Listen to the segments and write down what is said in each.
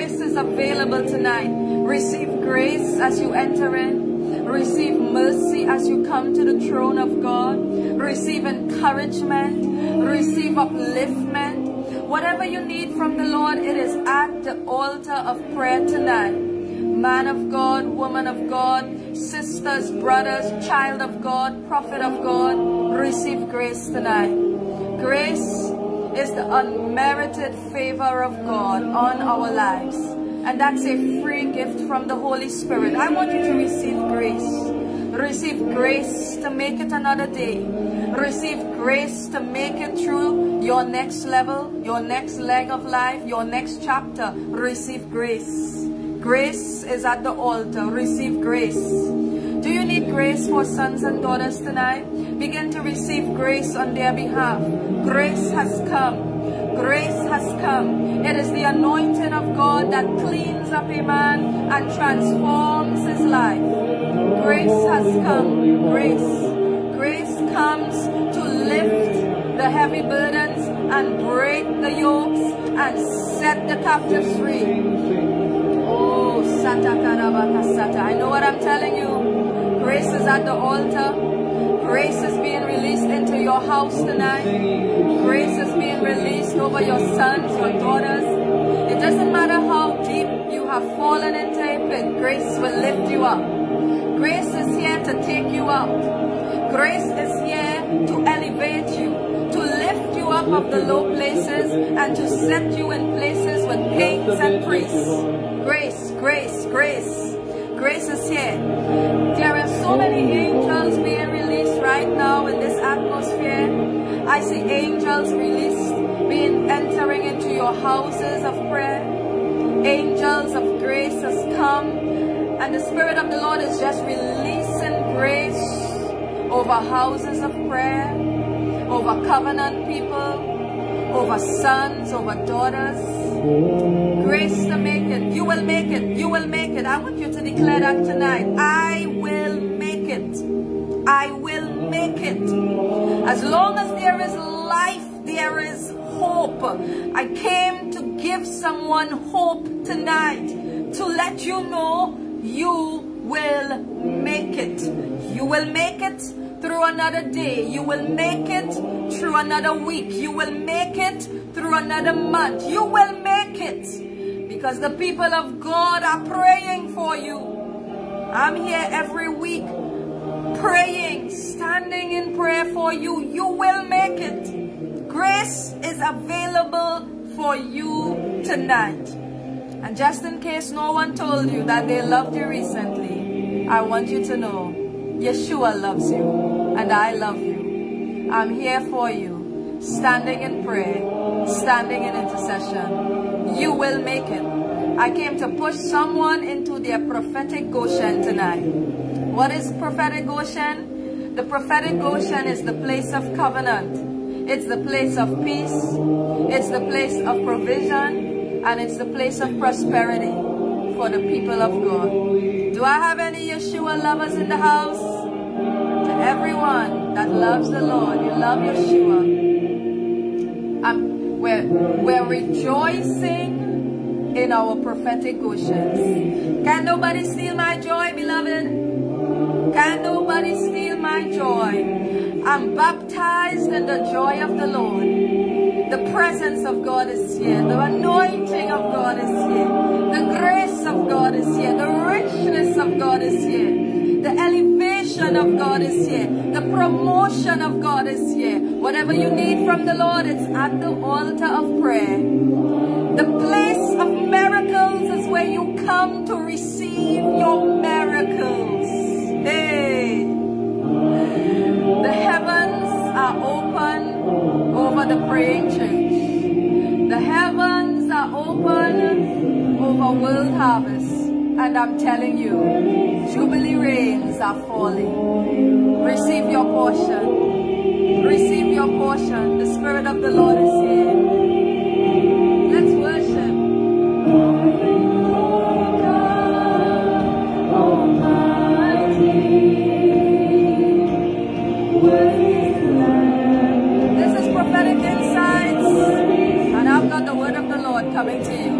grace is available tonight. Receive grace as you enter in. Receive mercy as you come to the throne of God. Receive encouragement. Receive upliftment. Whatever you need from the Lord, it is at the altar of prayer tonight. Man of God, woman of God, sisters, brothers, child of God, prophet of God, receive grace tonight. Grace is the unmerited favor of God on our lives. And that's a free gift from the Holy Spirit. I want you to receive grace. Receive grace to make it another day. Receive grace to make it through your next level, your next leg of life, your next chapter. Receive grace. Grace is at the altar. Receive grace. Do you need grace for sons and daughters tonight? Begin to receive grace on their behalf. Grace has come. Grace has come. It is the anointing of God that cleans up a man and transforms his life. Grace has come. Grace. Grace comes to lift the heavy burdens and break the yokes and set the captives free. Oh, Sata Karabaka Sata. I know what I'm telling you. Grace is at the altar. Grace is being released into your house tonight. Grace is being released over your sons, your daughters. It doesn't matter how deep you have fallen into a pit. Grace will lift you up. Grace is here to take you out. Grace is here to elevate you, to lift you up of the low places and to set you in places with kings and priests. Grace, grace, grace. Grace is here. There are so many angels being released right now in this atmosphere. I see angels released, being entering into your houses of prayer. Angels of grace has come and the Spirit of the Lord is just releasing grace over houses of prayer, over covenant people, over sons, over daughters. Grace to make it. You will make it. You will make it. I want you to declare that tonight. I will make it. I will make it. As long as there is life, there is hope. I came to give someone hope tonight to let you know you will make it. You will make it through another day. You will make it through another week. You will make it through another month. You will make it because the people of God are praying for you. I'm here every week praying, standing in prayer for you. You will make it. Grace is available for you tonight. And just in case no one told you that they loved you recently, I want you to know Yeshua loves you and I love you. I'm here for you, standing in prayer, standing in intercession. You will make it. I came to push someone into their prophetic Goshen tonight. What is prophetic Goshen? The prophetic Goshen is the place of covenant. It's the place of peace. It's the place of provision and it's the place of prosperity for the people of God. Do I have any Yeshua lovers in the house? To everyone that loves the Lord, you love Yeshua. Um, we're, we're rejoicing in our prophetic Goshens. Can nobody steal my joy, beloved? Can nobody steal my joy? I'm baptized in the joy of the Lord. The presence of God is here. The anointing of God is here. The grace of God is here. The richness of God is here. The elevation of God is here. The promotion of God is here. Whatever you need from the Lord, it's at the altar of prayer. The place of miracles is where you come to receive your miracles. Hey! The heavens are open over the praying church. The heavens are open over world harvest. And I'm telling you, Jubilee rains are falling. Receive your portion. Receive your portion. The Spirit of the Lord is here. Let's worship. This is prophetic insights, and I've got the word of the Lord coming to you.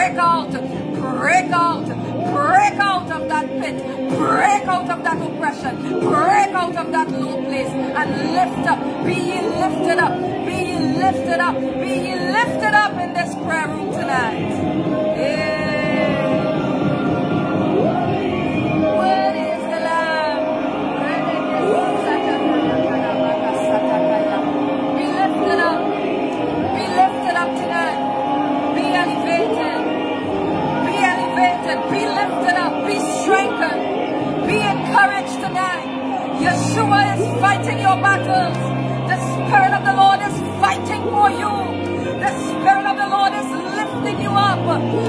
Break out. Break out. Break out of that pit. Break out of that oppression. Break out of that low place. And lift up. Be ye lifted up. Be ye lifted up. Be ye lifted up in this prayer room tonight. Yeshua is fighting your battles. The Spirit of the Lord is fighting for you. The Spirit of the Lord is lifting you up.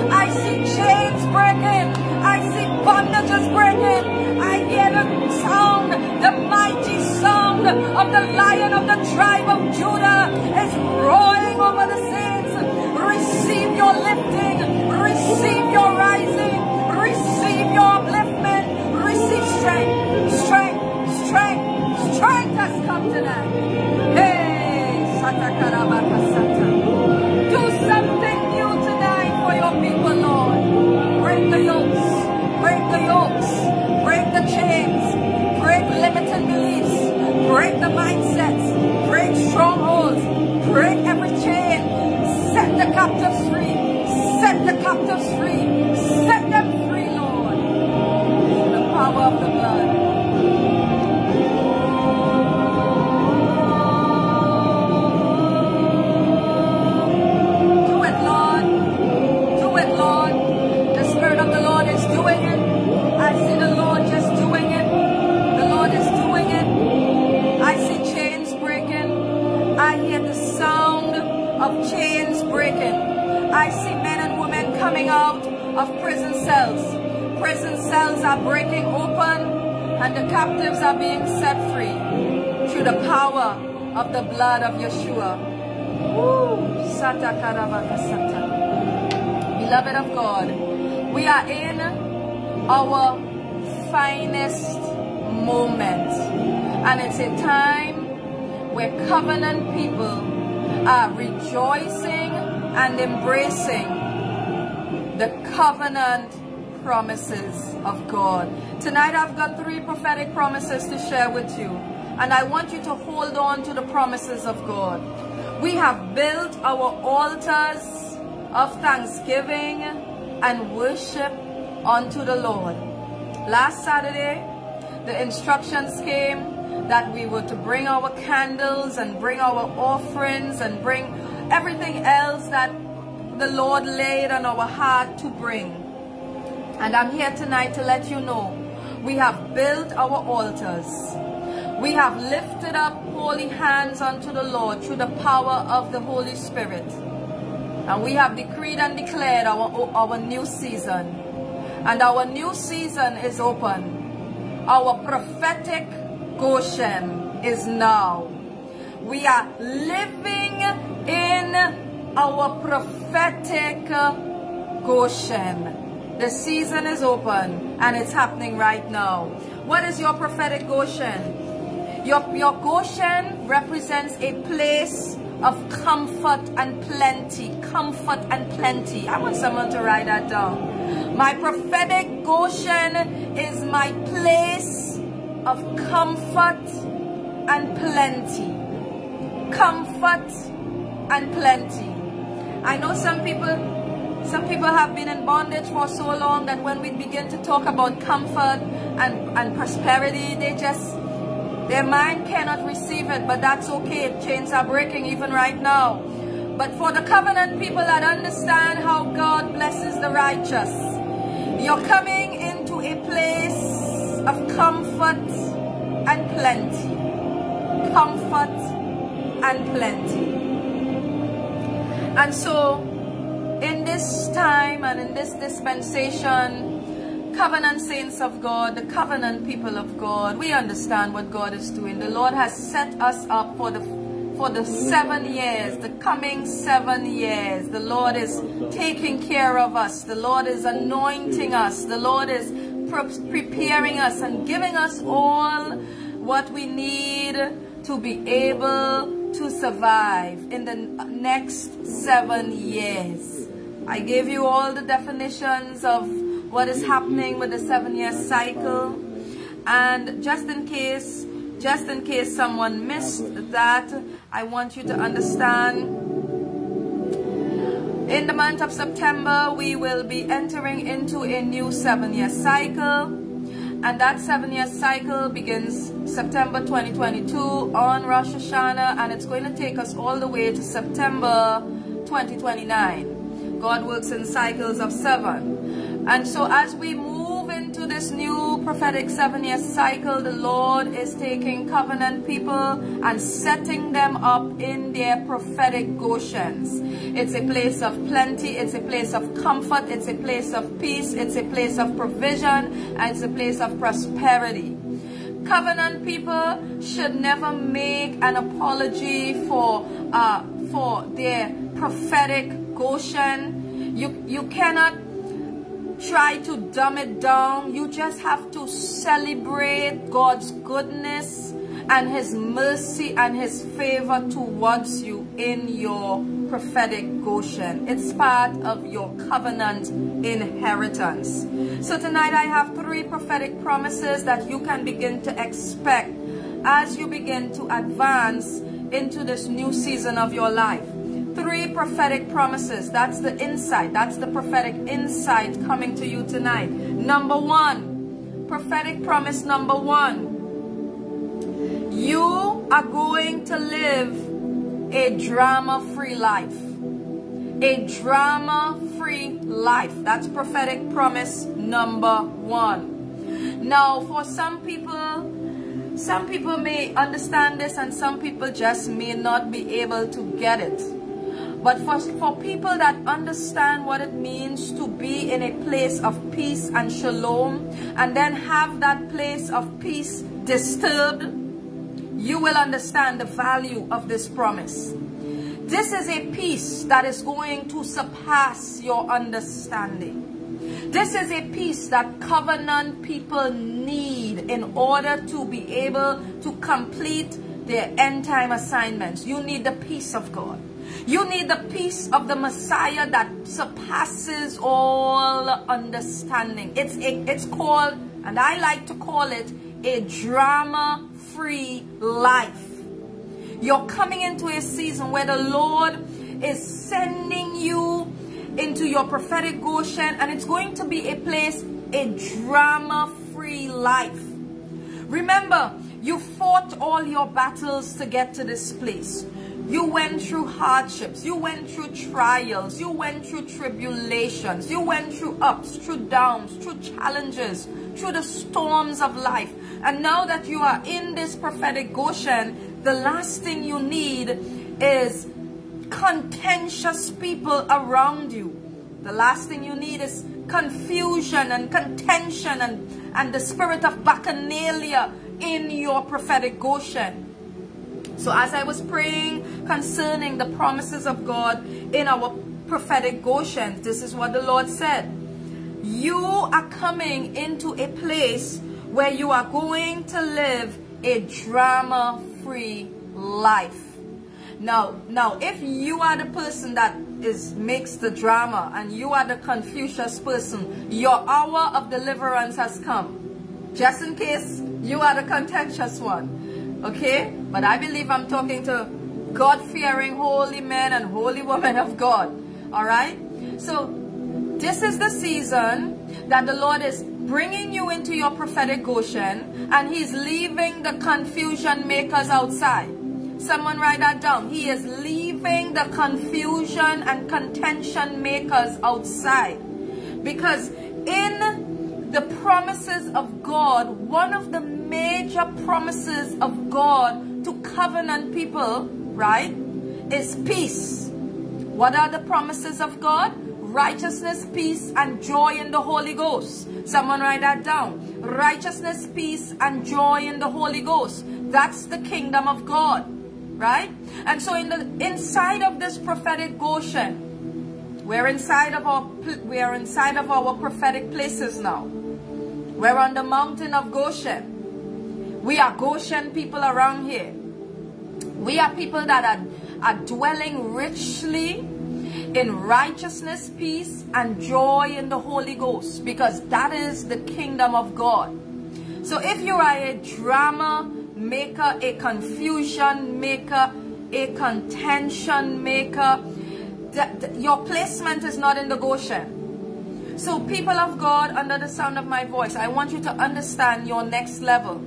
I see chains breaking. I see bondages breaking. I hear the sound, the mighty sound of the lion of the tribe of Judah is roaring over the saints. Receive your lifting. Receive your rising. Receive your upliftment. Strength. Strength. Has come tonight. Hey, Satakarabakasata. Do something new tonight for your people, Lord. Break the yokes. Break the yokes. Break the chains. Break limited beliefs. Break the mindsets. Break strongholds. Break every chain. Set the captives free. Set the captives free. Set them free, Lord. The power of the blood. Out of prison cells. Prison cells are breaking open and the captives are being set free through the power of the blood of Yeshua. Beloved of God, we are in our finest moment. And it's a time where covenant people are rejoicing and embracing covenant promises of God. Tonight I've got three prophetic promises to share with you. And I want you to hold on to the promises of God. We have built our altars of thanksgiving and worship unto the Lord. Last Saturday, the instructions came that we were to bring our candles and bring our offerings and bring everything else that the Lord laid on our heart to bring. And I'm here tonight to let you know we have built our altars. We have lifted up holy hands unto the Lord through the power of the Holy Spirit. And we have decreed and declared our, our new season. And our new season is open. Our prophetic Goshen is now. We are living in our prophetic uh, Goshen. The season is open and it's happening right now. What is your prophetic Goshen? Your, your Goshen represents a place of comfort and plenty. Comfort and plenty. I want someone to write that down. My prophetic Goshen is my place of comfort and plenty. Comfort and plenty. I know some people some people have been in bondage for so long that when we begin to talk about comfort and, and prosperity, they just their mind cannot receive it, but that's okay. Chains are breaking even right now. But for the covenant people that understand how God blesses the righteous, you're coming into a place of comfort and plenty. Comfort and plenty. And so, in this time and in this dispensation, covenant saints of God, the covenant people of God, we understand what God is doing. The Lord has set us up for the for the seven years, the coming seven years. The Lord is taking care of us. The Lord is anointing us. The Lord is pre preparing us and giving us all what we need to be able to survive in the uh, next seven years. I gave you all the definitions of what is happening with the seven-year cycle. And just in case, just in case someone missed that, I want you to understand in the month of September, we will be entering into a new seven-year cycle. And that seven-year cycle begins September 2022 on Rosh Hashanah. And it's going to take us all the way to September 2029. God works in cycles of seven. And so as we move into this new prophetic seven-year cycle, the Lord is taking covenant people and setting them up in their prophetic Goshens. It's a place of plenty, it's a place of comfort, it's a place of peace, it's a place of provision, and it's a place of prosperity. Covenant people should never make an apology for, uh, for their prophetic Goshen. You, you cannot try to dumb it down. You just have to celebrate God's goodness and his mercy and his favor towards you in your prophetic Goshen. It's part of your covenant inheritance. So tonight I have three prophetic promises that you can begin to expect as you begin to advance into this new season of your life three prophetic promises. That's the insight. That's the prophetic insight coming to you tonight. Number one, prophetic promise number one. You are going to live a drama-free life. A drama-free life. That's prophetic promise number one. Now, for some people, some people may understand this and some people just may not be able to get it. But for, for people that understand what it means to be in a place of peace and shalom, and then have that place of peace disturbed, you will understand the value of this promise. This is a peace that is going to surpass your understanding. This is a peace that covenant people need in order to be able to complete their end time assignments. You need the peace of God. You need the peace of the Messiah that surpasses all understanding. It's, a, it's called, and I like to call it, a drama-free life. You're coming into a season where the Lord is sending you into your prophetic Goshen, and it's going to be a place, a drama-free life. Remember, you fought all your battles to get to this place. You went through hardships. You went through trials. You went through tribulations. You went through ups, through downs, through challenges, through the storms of life. And now that you are in this prophetic Goshen, the last thing you need is contentious people around you. The last thing you need is confusion and contention and, and the spirit of bacchanalia in your prophetic Goshen. So as I was praying concerning the promises of God in our prophetic Goshen, this is what the Lord said. You are coming into a place where you are going to live a drama-free life. Now, now, if you are the person that is makes the drama and you are the Confucius person, your hour of deliverance has come. Just in case you are the contentious one. Okay? But I believe I'm talking to God-fearing holy men and holy women of God. Alright? So, this is the season that the Lord is bringing you into your prophetic Goshen and He's leaving the confusion makers outside. Someone write that down. He is leaving the confusion and contention makers outside. Because in the promises of God, one of the major promises of God to covenant people, right, is peace. What are the promises of God? Righteousness, peace, and joy in the Holy Ghost. Someone write that down. Righteousness, peace, and joy in the Holy Ghost. That's the kingdom of God, right? And so in the inside of this prophetic Goshen, we're inside of our we are inside of our prophetic places now. We're on the mountain of Goshen. We are Goshen people around here. We are people that are, are dwelling richly in righteousness, peace, and joy in the Holy Ghost because that is the kingdom of God. So if you are a drama maker, a confusion maker, a contention maker, the, the, your placement is not in the Goshen. So people of God, under the sound of my voice, I want you to understand your next level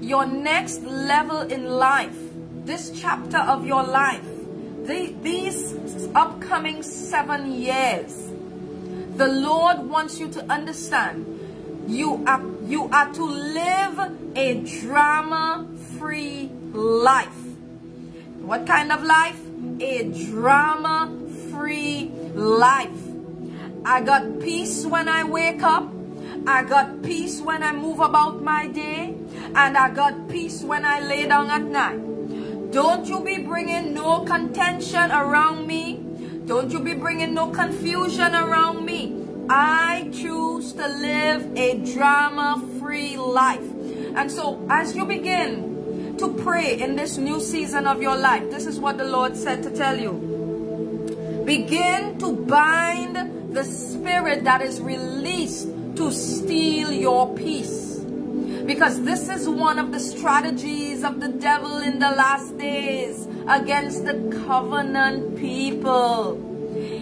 your next level in life, this chapter of your life, the, these upcoming seven years, the Lord wants you to understand you are, you are to live a drama-free life. What kind of life? A drama-free life. I got peace when I wake up. I got peace when I move about my day. And I got peace when I lay down at night. Don't you be bringing no contention around me. Don't you be bringing no confusion around me. I choose to live a drama-free life. And so as you begin to pray in this new season of your life, this is what the Lord said to tell you. Begin to bind the spirit that is released to steal your peace. Because this is one of the strategies of the devil in the last days against the covenant people.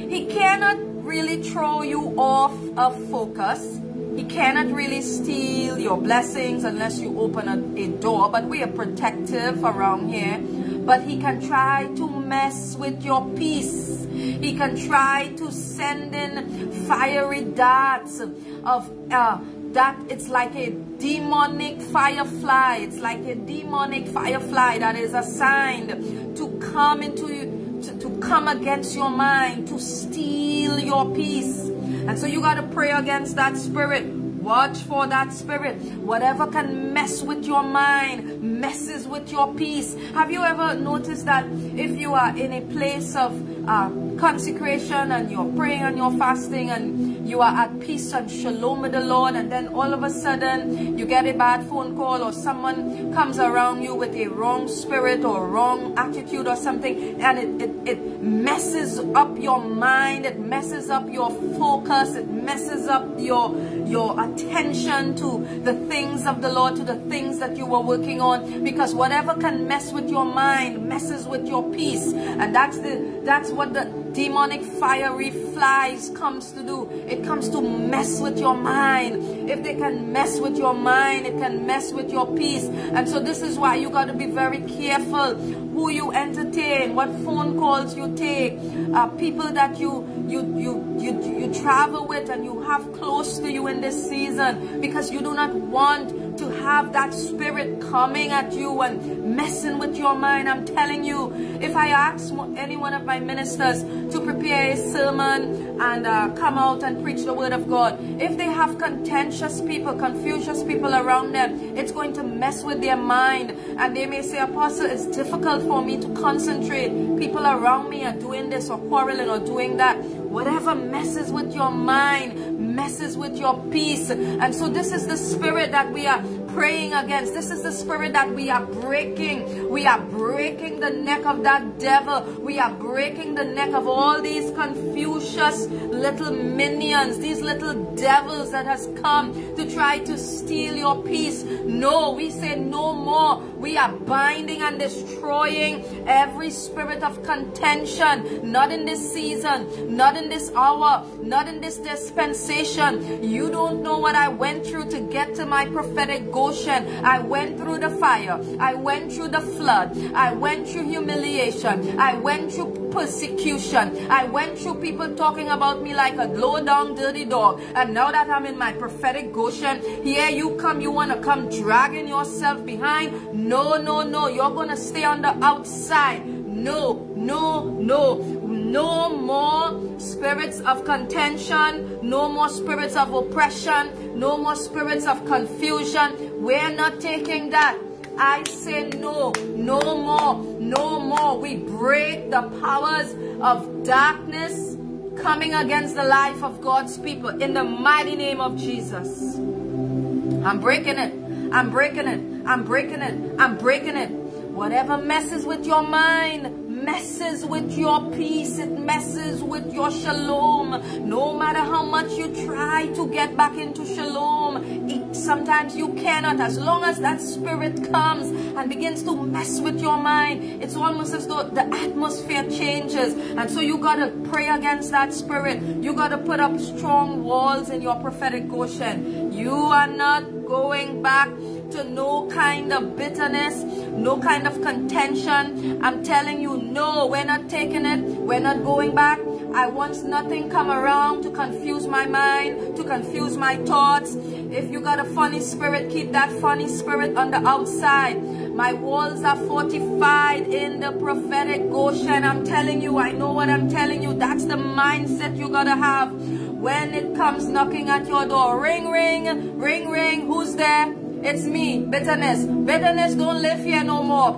He cannot really throw you off of focus. He cannot really steal your blessings unless you open a, a door. But we are protective around here. But he can try to mess with your peace. He can try to send in fiery darts of uh, that it's like a demonic firefly. It's like a demonic firefly that is assigned to come into you, to, to come against your mind, to steal your peace. And so you got to pray against that spirit. Watch for that spirit. Whatever can mess with your mind, messes with your peace. Have you ever noticed that if you are in a place of uh, consecration and you're praying and you're fasting and you are at peace and shalom with the Lord and then all of a sudden you get a bad phone call or someone comes around you with a wrong spirit or wrong attitude or something and it, it, it messes up your mind, it messes up your focus, it messes up your, your attention to the things of the Lord, to the things that you were working on because whatever can mess with your mind messes with your peace and that's the That's what the demonic fiery flies comes to do. It comes to mess with your mind. If they can mess with your mind, it can mess with your peace. And so this is why you got to be very careful who you entertain, what phone calls you take, uh, people that you you you you you travel with and you have close to you in this season because you do not want to have that spirit coming at you and messing with your mind. I'm telling you, if I ask any one of my ministers to prepare a sermon and uh, come out and preach the word of God, if they have contentious people, confucius people around them, it's going to mess with their mind. And they may say, Apostle, it's difficult for me to concentrate. People around me are doing this or quarreling or doing that. Whatever messes with your mind, messes with your peace. And so this is the spirit that we are praying against. This is the spirit that we are breaking. We are breaking the neck of that devil. We are breaking the neck of all these Confucius little minions, these little devils that has come to try to steal your peace. No, we say no more. We are binding and destroying every spirit of contention. Not in this season, not in this hour, not in this dispensation. You don't know what I went through to get to my prophetic Goshen. I went through the fire. I went through the flood. I went through humiliation. I went through persecution. I went through people talking about me like a low down dirty dog. And now that I'm in my prophetic Goshen, here you come, you want to come dragging yourself behind. No, no, no. You're going to stay on the outside. No, no, no. No more spirits of contention. No more spirits of oppression. No more spirits of confusion. We're not taking that. I say no, no more, no more. We break the powers of darkness coming against the life of God's people in the mighty name of Jesus. I'm breaking it. I'm breaking it. I'm breaking it. I'm breaking it. Whatever messes with your mind, messes with your peace. It messes with your shalom. No matter how much you try to get back into shalom, it, sometimes you cannot. As long as that spirit comes and begins to mess with your mind, it's almost as though the atmosphere changes. And so you got to pray against that spirit. You got to put up strong walls in your prophetic Goshen. You are not going back to no kind of bitterness, no kind of contention. I'm telling you, no, we're not taking it. We're not going back. I want nothing come around to confuse my mind, to confuse my thoughts. If you got a funny spirit, keep that funny spirit on the outside. My walls are fortified in the prophetic Goshen. I'm telling you, I know what I'm telling you. That's the mindset you gotta have when it comes knocking at your door. Ring, ring, ring, ring. Who's there? It's me, bitterness. Bitterness don't live here no more.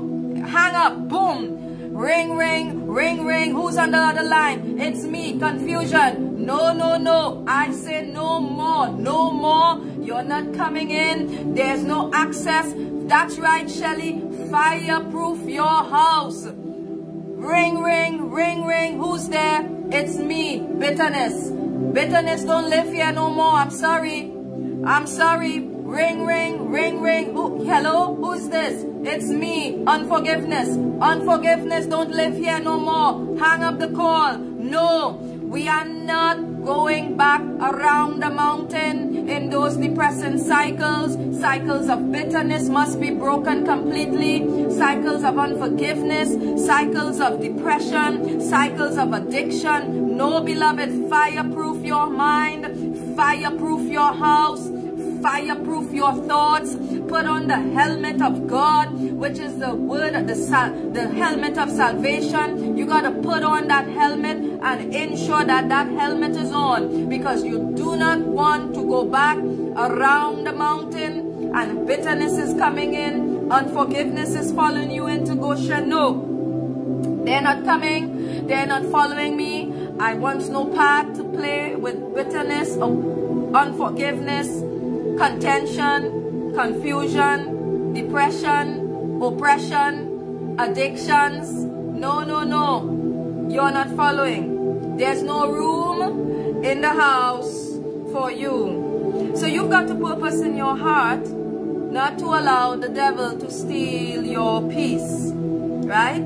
Hang up, boom. Ring, ring, ring, ring. Who's on the other line? It's me, confusion. No, no, no. I say no more, no more. You're not coming in. There's no access. That's right, Shelly. Fireproof your house. Ring, ring, ring, ring. Who's there? It's me, bitterness. Bitterness don't live here no more. I'm sorry. I'm sorry. Ring, ring, ring, ring. Hello? Who's this? It's me. Unforgiveness. Unforgiveness don't live here no more. Hang up the call. No, we are not going back around the mountain in those depressing cycles. Cycles of bitterness must be broken completely. Cycles of unforgiveness. Cycles of depression. Cycles of addiction. No, beloved, fireproof your mind. Fireproof your house fireproof your thoughts. Put on the helmet of God, which is the word, the, the helmet of salvation. You got to put on that helmet and ensure that that helmet is on because you do not want to go back around the mountain and bitterness is coming in. Unforgiveness is following you into Goshen. No, they're not coming. They're not following me. I want no part to play with bitterness or unforgiveness contention, confusion, depression, oppression, addictions. No, no, no. You're not following. There's no room in the house for you. So you've got to purpose in your heart not to allow the devil to steal your peace. Right?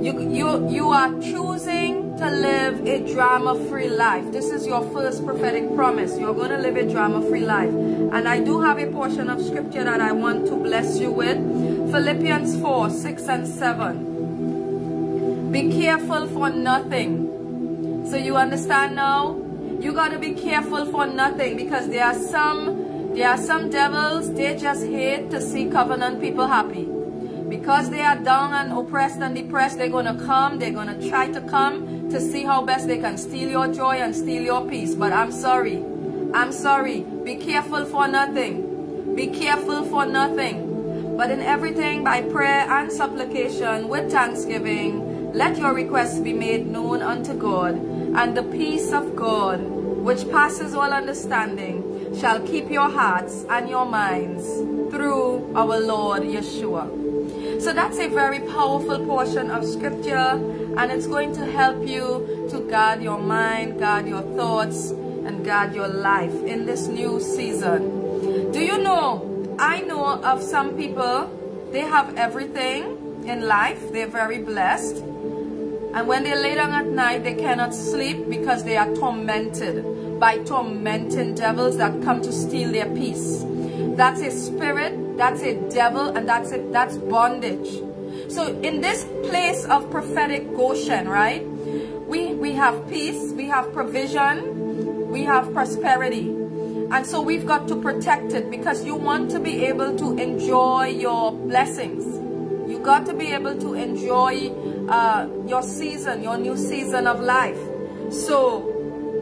You, you, you are choosing to live a drama-free life. This is your first prophetic promise. You're going to live a drama-free life. And I do have a portion of scripture that I want to bless you with. Philippians 4, 6 and 7. Be careful for nothing. So you understand now? You got to be careful for nothing because there are some there are some devils, they just hate to see covenant people happy. Because they are down and oppressed and depressed, they're going to come, they're going to try to come to see how best they can steal your joy and steal your peace. But I'm sorry. I'm sorry. Be careful for nothing. Be careful for nothing. But in everything, by prayer and supplication, with thanksgiving, let your requests be made known unto God. And the peace of God, which passes all understanding, shall keep your hearts and your minds through our Lord Yeshua. So that's a very powerful portion of scripture and it's going to help you to guard your mind, guard your thoughts, and guard your life in this new season. Do you know, I know of some people, they have everything in life, they're very blessed. And when they lay down at night, they cannot sleep because they are tormented by tormenting devils that come to steal their peace. That's a spirit, that's a devil, and that's it. That's bondage. So in this place of prophetic Goshen, right? We we have peace, we have provision, we have prosperity. And so we've got to protect it because you want to be able to enjoy your blessings. You got to be able to enjoy uh, your season, your new season of life. So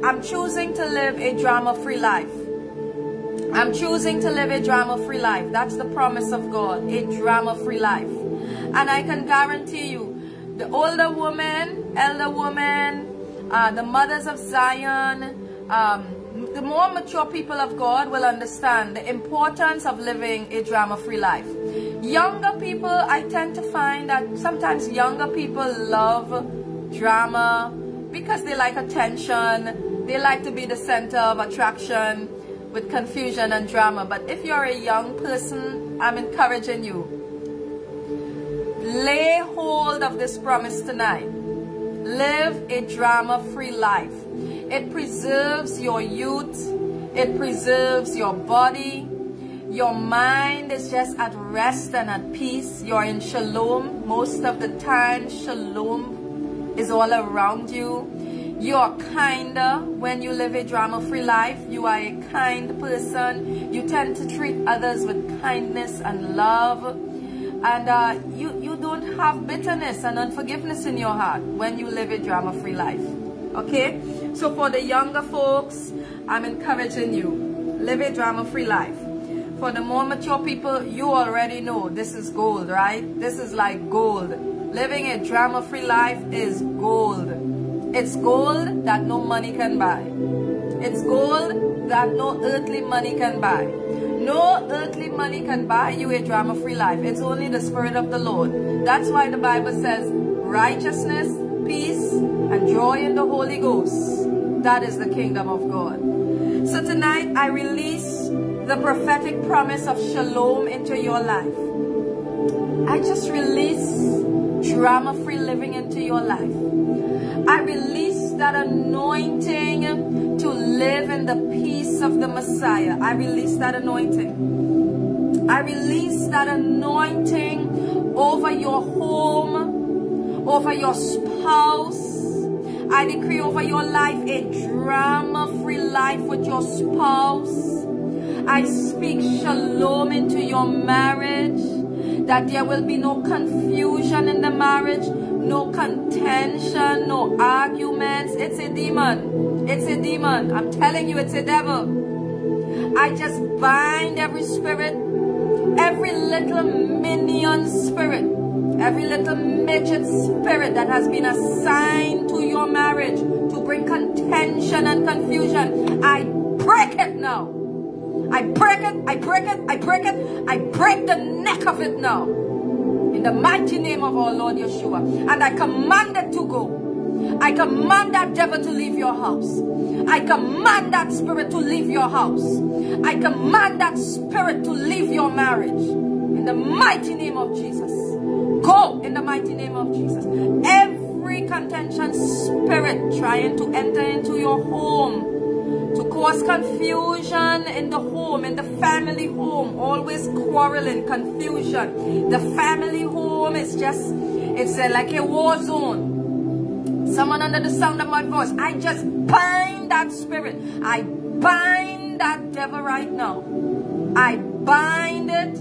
I'm choosing to live a drama-free life. I'm choosing to live a drama-free life. That's the promise of God, a drama-free life. And I can guarantee you, the older woman, elder woman, uh, the mothers of Zion, um, the more mature people of God will understand the importance of living a drama-free life. Younger people, I tend to find that sometimes younger people love drama because they like attention, they like to be the center of attraction, with confusion and drama. But if you're a young person, I'm encouraging you. Lay hold of this promise tonight. Live a drama-free life. It preserves your youth. It preserves your body. Your mind is just at rest and at peace. You're in shalom. Most of the time, shalom is all around you. You are kinder when you live a drama-free life. You are a kind person. You tend to treat others with kindness and love. And uh, you, you don't have bitterness and unforgiveness in your heart when you live a drama-free life. Okay? So for the younger folks, I'm encouraging you. Live a drama-free life. For the more mature people, you already know this is gold, right? This is like gold. Living a drama-free life is gold. It's gold that no money can buy. It's gold that no earthly money can buy. No earthly money can buy you a drama-free life. It's only the Spirit of the Lord. That's why the Bible says righteousness, peace, and joy in the Holy Ghost. That is the kingdom of God. So tonight I release the prophetic promise of shalom into your life. I just release drama-free living into your life. I release that anointing to live in the peace of the Messiah. I release that anointing. I release that anointing over your home, over your spouse. I decree over your life a drama-free life with your spouse. I speak shalom into your marriage, that there will be no confusion in the marriage, no contention, no arguments. It's a demon. It's a demon. I'm telling you, it's a devil. I just bind every spirit, every little minion spirit, every little midget spirit that has been assigned to your marriage to bring contention and confusion. I break it now. I break it, I break it, I break it, I break the neck of it now In the mighty name of our Lord Yeshua. And I command it to go. I command that devil to leave your house. I command that spirit to leave your house. I command that spirit to leave your marriage. In the mighty name of Jesus. go in the mighty name of Jesus. Every contention spirit trying to enter into your home cause confusion in the home, in the family home, always quarreling, confusion. The family home is just, it's like a war zone. Someone under the sound of my voice, I just bind that spirit. I bind that devil right now. I bind it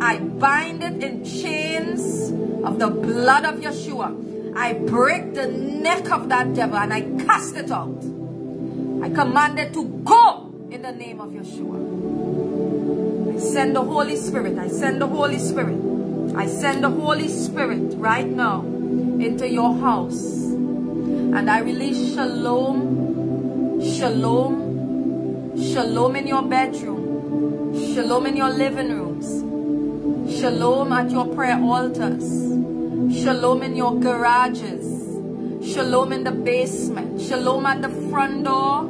I bind it in chains of the blood of Yeshua. I break the neck of that devil and I cast it out. I command it to go in the name of Yeshua. I send the Holy Spirit. I send the Holy Spirit. I send the Holy Spirit right now into your house. And I release shalom, shalom, shalom in your bedroom, shalom in your living rooms, Shalom at your prayer altars. Shalom in your garages. Shalom in the basement. Shalom at the front door.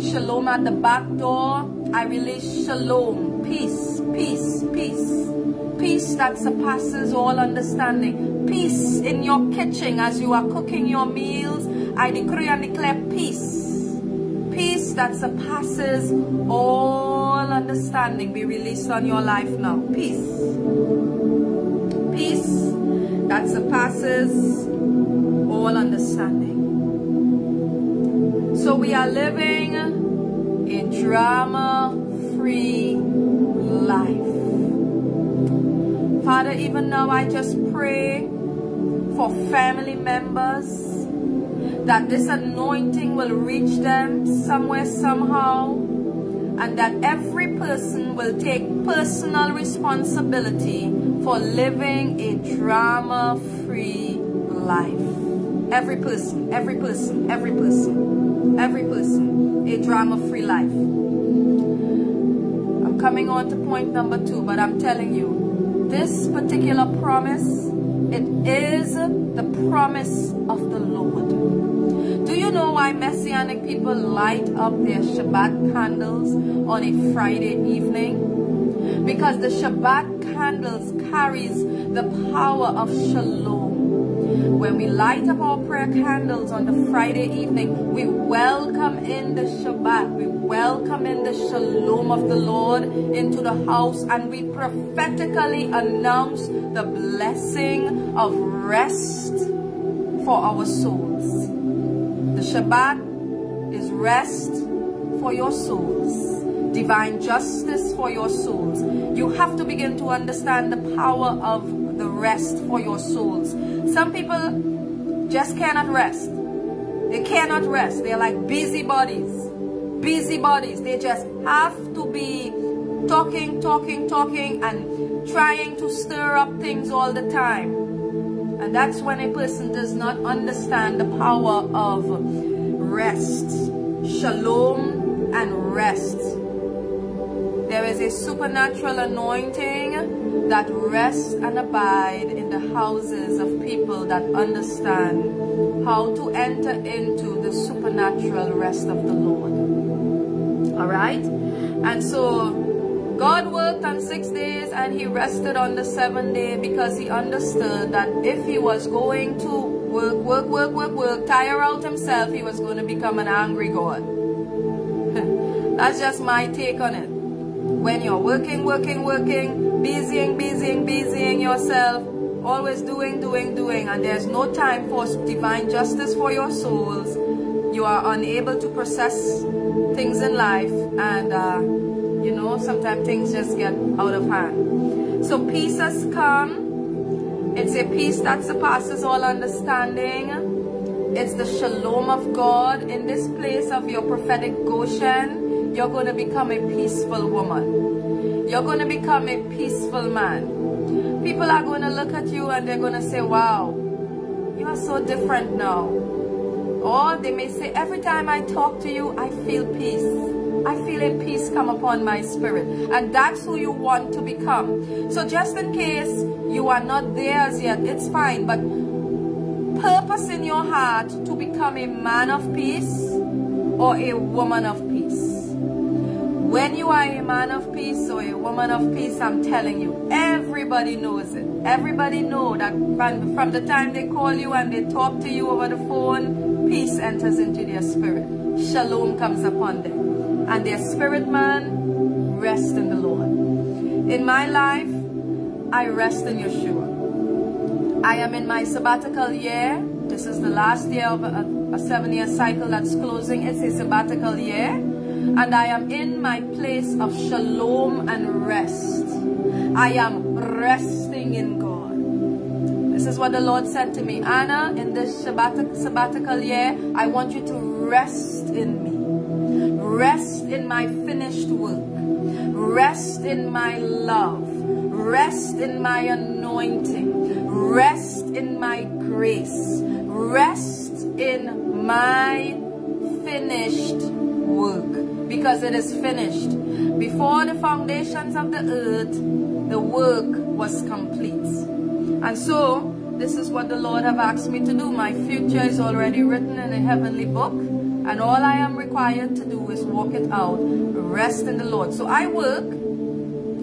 Shalom at the back door. I release shalom. Peace, peace, peace. Peace that surpasses all understanding. Peace in your kitchen as you are cooking your meals. I decree and declare peace. Peace that surpasses all understanding be released on your life now. Peace peace that surpasses all understanding. So we are living in drama-free life. Father, even now I just pray for family members that this anointing will reach them somewhere, somehow, and that every person will take personal responsibility for living a drama-free life. Every person, every person, every person, every person, a drama-free life. I'm coming on to point number two, but I'm telling you, this particular promise, it is the promise of the Lord. Do you know why Messianic people light up their Shabbat candles on a Friday evening? Because the Shabbat candles carries the power of shalom. When we light up our prayer candles on the Friday evening, we welcome in the Shabbat. We welcome in the shalom of the Lord into the house and we prophetically announce the blessing of rest for our souls. The Shabbat is rest for your souls divine justice for your souls. You have to begin to understand the power of the rest for your souls. Some people just cannot rest. They cannot rest. They're like busybodies. Busybodies. They just have to be talking, talking, talking and trying to stir up things all the time. And that's when a person does not understand the power of rest. Shalom and rest. There is a supernatural anointing that rests and abide in the houses of people that understand how to enter into the supernatural rest of the Lord. Alright? And so God worked on six days and he rested on the seventh day because he understood that if he was going to work, work, work, work, work, tire out himself, he was going to become an angry God. That's just my take on it when you're working, working, working, busying, busying, busying yourself, always doing, doing, doing, and there's no time for divine justice for your souls, you are unable to process things in life, and uh, you know, sometimes things just get out of hand. So peace has come. It's a peace that surpasses all understanding. It's the shalom of God in this place of your prophetic Goshen you're going to become a peaceful woman. You're going to become a peaceful man. People are going to look at you and they're going to say, wow, you are so different now. Or they may say, every time I talk to you, I feel peace. I feel a peace come upon my spirit. And that's who you want to become. So just in case you are not there as yet, it's fine. But purpose in your heart to become a man of peace or a woman of when you are a man of peace or a woman of peace, I'm telling you, Everybody knows it. Everybody know that from, from the time they call you and they talk to you over the phone, peace enters into their spirit. Shalom comes upon them. And their spirit man rests in the Lord. In my life, I rest in Yeshua. I am in my sabbatical year. This is the last year of a, a seven-year cycle that's closing. It's a sabbatical year. And I am in my place of shalom and rest. I am resting in God. This is what the Lord said to me. Anna, in this sabbatic, sabbatical year, I want you to rest in me. Rest in my finished work. Rest in my love. Rest in my anointing. Rest in my grace. Rest in my finished work. Because it is finished. Before the foundations of the earth, the work was complete. And so, this is what the Lord have asked me to do. My future is already written in a heavenly book. And all I am required to do is walk it out. Rest in the Lord. So I work.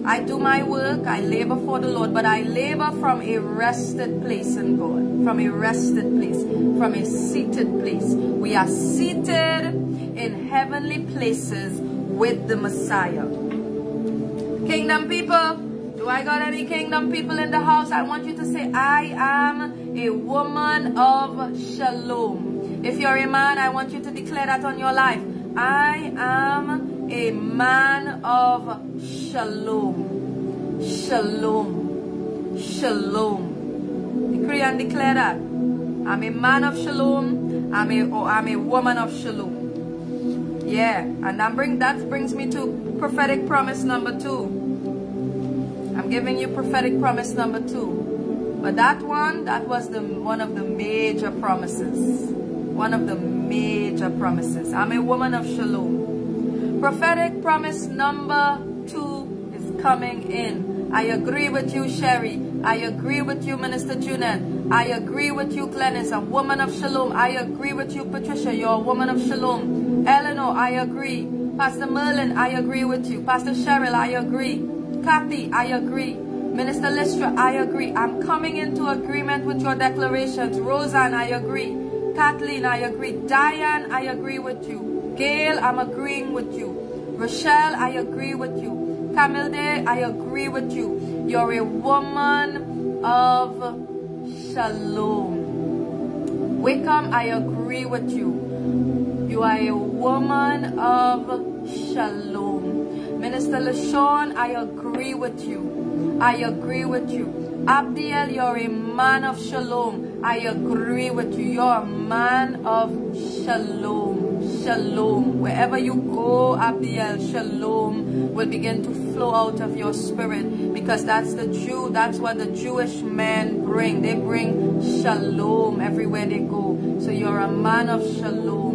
I do my work. I labor for the Lord. But I labor from a rested place in God. From a rested place. From a seated place. We are seated in heavenly places with the Messiah. Kingdom people, do I got any kingdom people in the house? I want you to say, I am a woman of shalom. If you're a man, I want you to declare that on your life. I am a man of shalom. Shalom. Shalom. Decree and declare that. I'm a man of shalom. I'm a, or I'm a woman of shalom. Yeah, and that, bring, that brings me to prophetic promise number two. I'm giving you prophetic promise number two. But that one, that was the one of the major promises. One of the major promises. I'm a woman of shalom. Prophetic promise number two is coming in. I agree with you, Sherry. I agree with you, Minister Junet. I agree with you, Glennis, a woman of shalom. I agree with you, Patricia. You're a woman of shalom. Eleanor, I agree. Pastor Merlin, I agree with you. Pastor Cheryl, I agree. Kathy, I agree. Minister Listra, I agree. I'm coming into agreement with your declarations. Roseanne, I agree. Kathleen, I agree. Diane, I agree with you. Gail, I'm agreeing with you. Rochelle, I agree with you. Camille, I agree with you. You're a woman of shalom. Wickham, I agree with you. You are a woman of shalom. Minister LaShawn, I agree with you. I agree with you. Abdiel, you're a man of shalom. I agree with you. You're a man of shalom. Shalom. Wherever you go, Abdiel, shalom will begin to flow out of your spirit because that's the Jew, that's what the Jewish men bring. They bring shalom everywhere they go. So you're a man of shalom.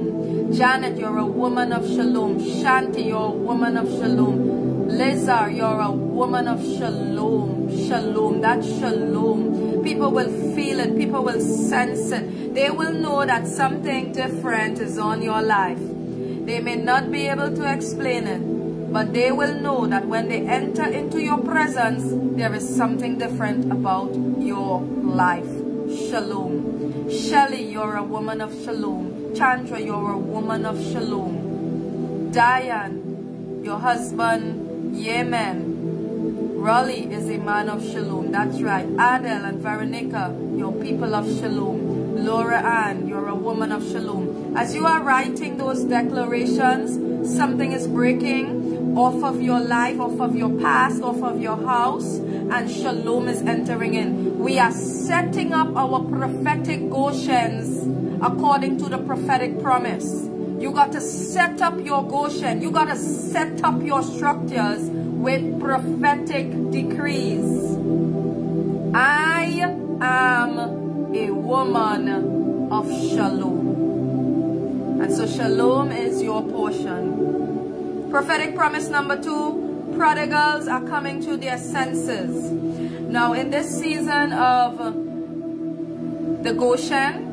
Janet, you're a woman of shalom. Shanti, you're a woman of shalom. Lizar, you're a woman of shalom. Shalom, that shalom. People will feel it. People will sense it. They will know that something different is on your life. They may not be able to explain it, but they will know that when they enter into your presence, there is something different about your life. Shalom. Shelly, you're a woman of shalom. Chandra, you're a woman of shalom. Diane, your husband, Yemen. Raleigh is a man of shalom. That's right. Adele and Veronica, you're people of shalom. Laura Ann, you're a woman of shalom. As you are writing those declarations, something is breaking off of your life, off of your past, off of your house, and shalom is entering in. We are setting up our prophetic Goshens according to the prophetic promise. You got to set up your Goshen. You got to set up your structures with prophetic decrees. I am a woman of shalom. And so shalom is your portion. Prophetic promise number two, prodigals are coming to their senses. Now in this season of the Goshen,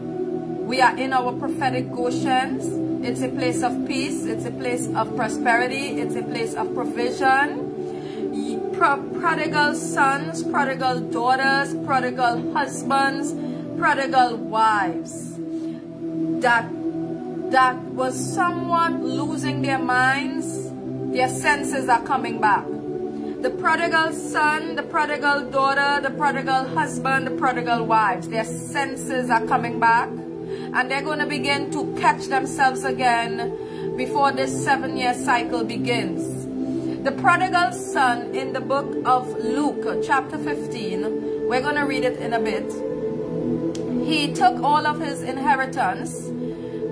we are in our prophetic Goshens. It's a place of peace. It's a place of prosperity. It's a place of provision. Pro prodigal sons, prodigal daughters, prodigal husbands, prodigal wives that that was somewhat losing their minds, their senses are coming back. The prodigal son, the prodigal daughter, the prodigal husband, the prodigal wives, their senses are coming back and they're going to begin to catch themselves again before this seven year cycle begins. The prodigal son in the book of Luke chapter 15, we're going to read it in a bit. He took all of his inheritance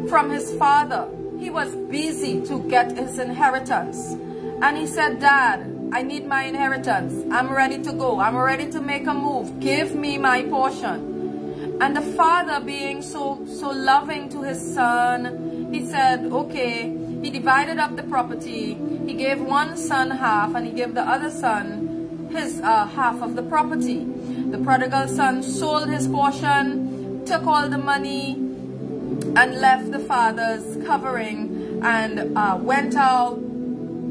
from his father. He was busy to get his inheritance. And he said, Dad, I need my inheritance. I'm ready to go. I'm ready to make a move. Give me my portion. And the father being so, so loving to his son, he said, okay, he divided up the property. He gave one son half and he gave the other son his uh, half of the property. The prodigal son sold his portion, took all the money and left the father's covering and uh, went out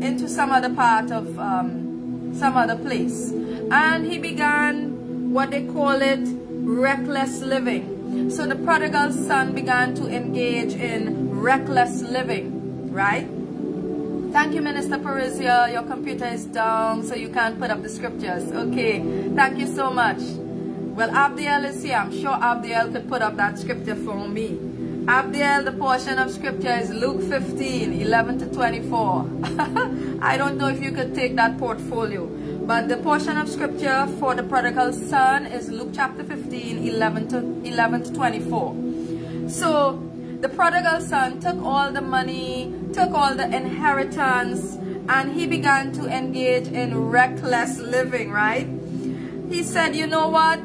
into some other part of um, some other place. And he began what they call it reckless living. So the prodigal son began to engage in reckless living, right? Thank you, Minister Parisia. Your computer is down, so you can't put up the scriptures. Okay, thank you so much. Well, Abdiel is here. I'm sure Abdiel could put up that scripture for me. Abdiel, the portion of scripture is Luke 15, 11 to 24. I don't know if you could take that portfolio. But the portion of scripture for the prodigal son is Luke chapter 15, 11 to, 11 to 24. So, the prodigal son took all the money, took all the inheritance, and he began to engage in reckless living, right? He said, you know what,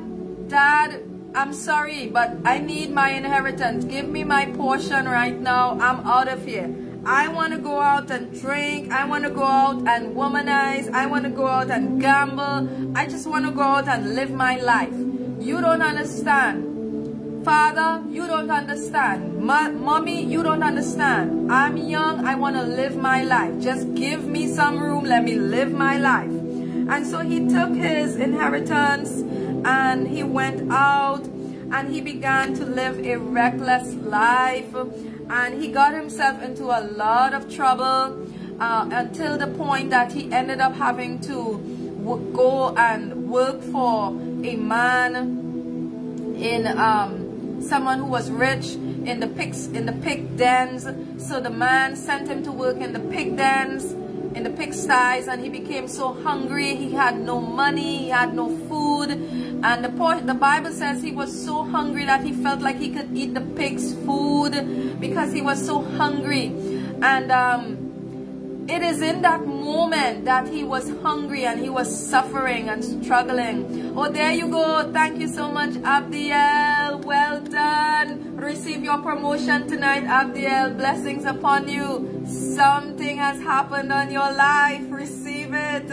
dad, I'm sorry, but I need my inheritance. Give me my portion right now. I'm out of here. I want to go out and drink. I want to go out and womanize. I want to go out and gamble. I just want to go out and live my life. You don't understand. Father, you don't understand. mommy, you don't understand. I'm young. I want to live my life. Just give me some room. Let me live my life. And so he took his inheritance and he went out and he began to live a reckless life. And he got himself into a lot of trouble uh, until the point that he ended up having to go and work for a man in um, someone who was rich in the pigs in the pig dens. So the man sent him to work in the pig dens in the pigsties and he became so hungry. He had no money, he had no food. And the, poor, the Bible says he was so hungry that he felt like he could eat the pig's food because he was so hungry. And um, it is in that moment that he was hungry and he was suffering and struggling. Oh, there you go. Thank you so much, Abdiel. Well done. Receive your promotion tonight, Abdiel. Blessings upon you. Something has happened on your life. Receive it.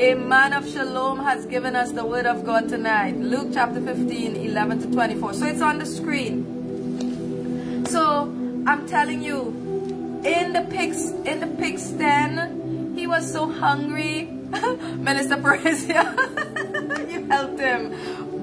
A man of shalom has given us the word of God tonight. Luke chapter 15, 11 to 24. So it's on the screen. So I'm telling you, in the pigs, in the pig's den, he was so hungry. Minister Parisia, you helped him.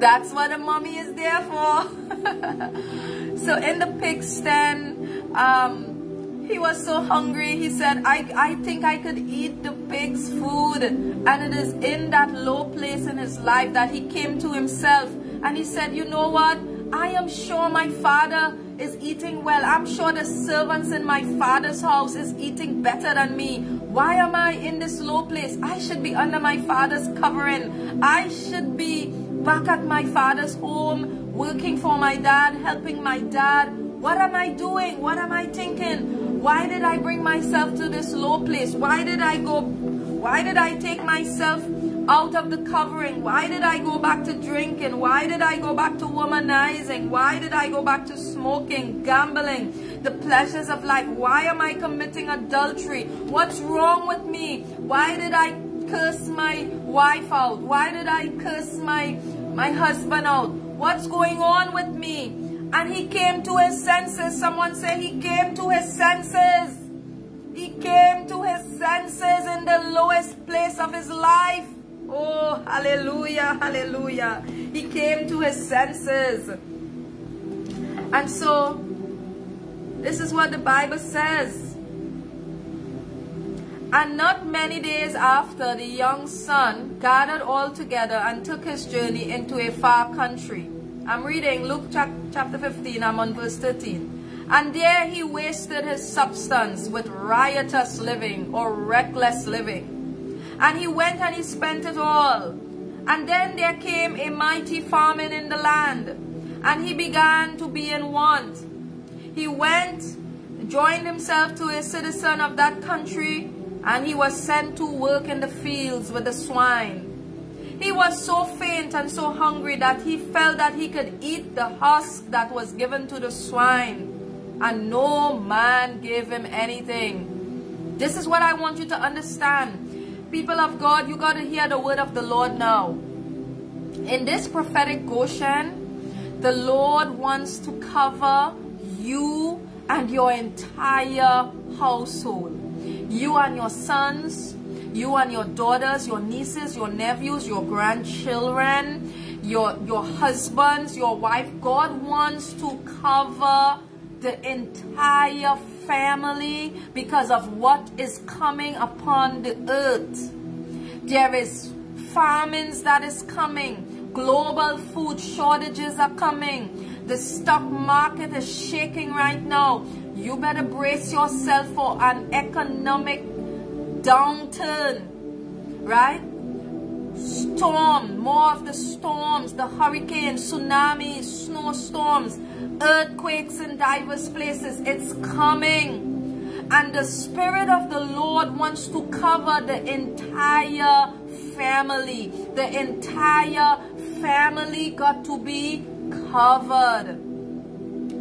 That's what a mommy is there for. so in the pig's den, um, he was so hungry. He said, I, I think I could eat the pig's food. And it is in that low place in his life that he came to himself. And he said, you know what? I am sure my father is eating well. I'm sure the servants in my father's house is eating better than me. Why am I in this low place? I should be under my father's covering. I should be back at my father's home, working for my dad, helping my dad. What am I doing? What am I thinking? Why did I bring myself to this low place? Why did I go, why did I take myself out of the covering? Why did I go back to drinking? Why did I go back to womanizing? Why did I go back to smoking, gambling, the pleasures of life? Why am I committing adultery? What's wrong with me? Why did I curse my wife out? Why did I curse my, my husband out? What's going on with me? And he came to his senses. Someone say he came to his senses. He came to his senses in the lowest place of his life. Oh, Oh, hallelujah, hallelujah. He came to his senses. And so, this is what the Bible says. And not many days after, the young son gathered all together and took his journey into a far country. I'm reading Luke chapter 15, I'm on verse 13. And there he wasted his substance with riotous living or reckless living. And he went and he spent it all. And then there came a mighty famine in the land, and he began to be in want. He went, joined himself to a citizen of that country, and he was sent to work in the fields with the swine. He was so faint and so hungry that he felt that he could eat the husk that was given to the swine, and no man gave him anything. This is what I want you to understand. People of God, you got to hear the word of the Lord now. In this prophetic Goshen, the Lord wants to cover you and your entire household you and your sons, you and your daughters, your nieces, your nephews, your grandchildren, your, your husbands, your wife. God wants to cover the entire family because of what is coming upon the earth. There is famines that is coming. Global food shortages are coming. The stock market is shaking right now. You better brace yourself for an economic downturn, right? Storm, more of the storms, the hurricanes, tsunamis, snowstorms, earthquakes in diverse places. It's coming. And the Spirit of the Lord wants to cover the entire family. The entire family got to be covered.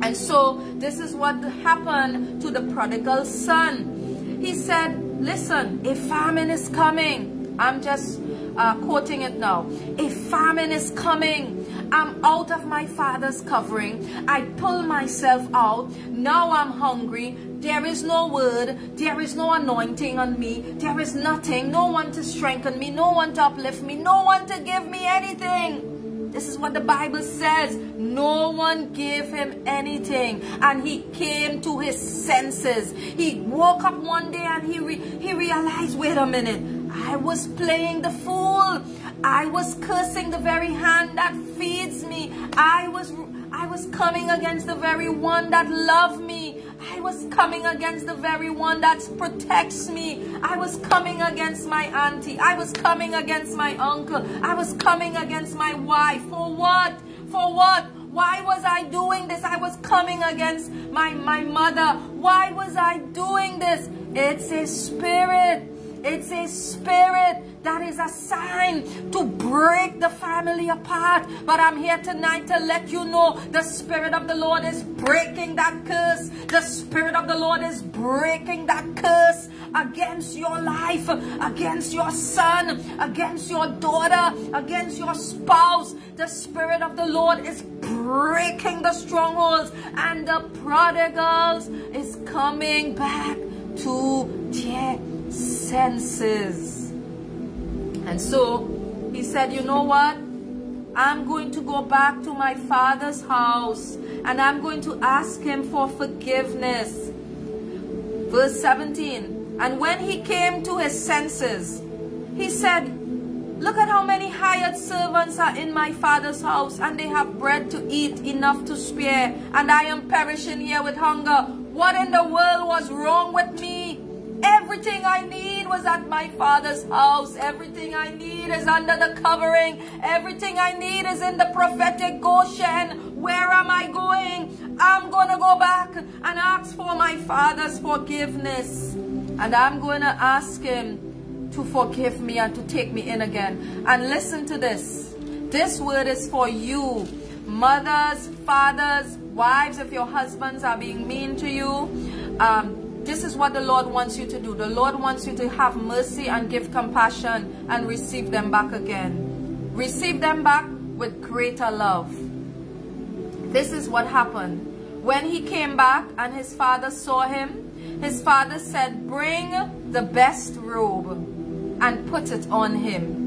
And so this is what happened to the prodigal son. He said, listen, a famine is coming. I'm just uh, quoting it now. A famine is coming. I'm out of my father's covering. I pull myself out. Now I'm hungry. There is no word. There is no anointing on me. There is nothing. No one to strengthen me. No one to uplift me. No one to give me anything. This is what the Bible says. No one gave him anything. And he came to his senses. He woke up one day and he, re he realized, wait a minute. I was playing the fool. I was cursing the very hand that feeds me. I was I was coming against the very one that loved me. I was coming against the very one that protects me. I was coming against my auntie. I was coming against my uncle. I was coming against my wife. For what? For what? Why was I doing this? I was coming against my, my mother. Why was I doing this? It's a spirit. It's a spirit that is assigned to break the family apart. But I'm here tonight to let you know the Spirit of the Lord is breaking that curse. The Spirit of the Lord is breaking that curse against your life, against your son, against your daughter, against your spouse. The Spirit of the Lord is breaking the strongholds and the prodigals is coming back to their senses. And so he said, you know what? I'm going to go back to my father's house and I'm going to ask him for forgiveness. Verse 17. And when he came to his senses, he said, Look at how many hired servants are in my father's house and they have bread to eat enough to spare and I am perishing here with hunger. What in the world was wrong with me? Everything I need was at my father's house. Everything I need is under the covering. Everything I need is in the prophetic Goshen. Where am I going? I'm going to go back and ask for my father's forgiveness. And I'm going to ask him to forgive me and to take me in again. And listen to this. This word is for you. Mothers, fathers, wives, if your husbands are being mean to you. Um, this is what the Lord wants you to do. The Lord wants you to have mercy and give compassion and receive them back again. Receive them back with greater love. This is what happened. When he came back and his father saw him, his father said, bring the best robe and put it on him.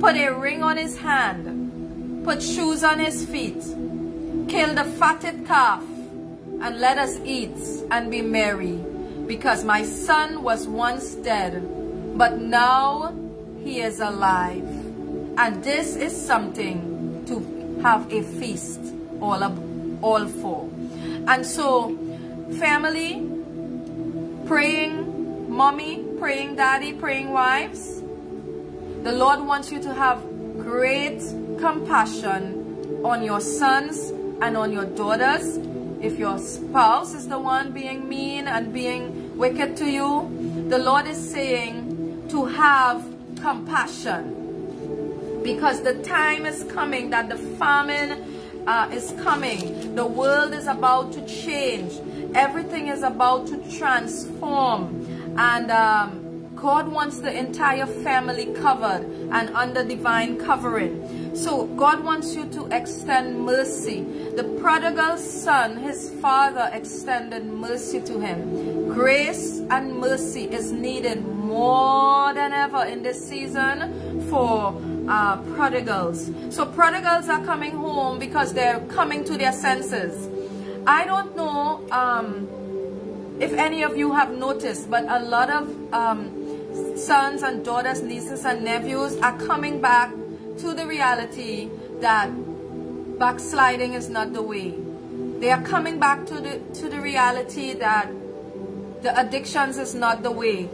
put a ring on his hand, put shoes on his feet, kill the fatted calf, and let us eat and be merry, because my son was once dead, but now he is alive. And this is something to have a feast all, all for. And so, family, praying mommy, praying daddy, praying wives, the Lord wants you to have great compassion on your sons and on your daughters. If your spouse is the one being mean and being wicked to you, the Lord is saying to have compassion. Because the time is coming that the famine uh, is coming. The world is about to change. Everything is about to transform. And um, God wants the entire family covered and under divine covering. So God wants you to extend mercy. The prodigal son, his father extended mercy to him. Grace and mercy is needed more than ever in this season for uh, prodigals. So prodigals are coming home because they're coming to their senses. I don't know um, if any of you have noticed, but a lot of um, sons and daughters, nieces and nephews are coming back to the reality that backsliding is not the way. They are coming back to the, to the reality that the addictions is not the way.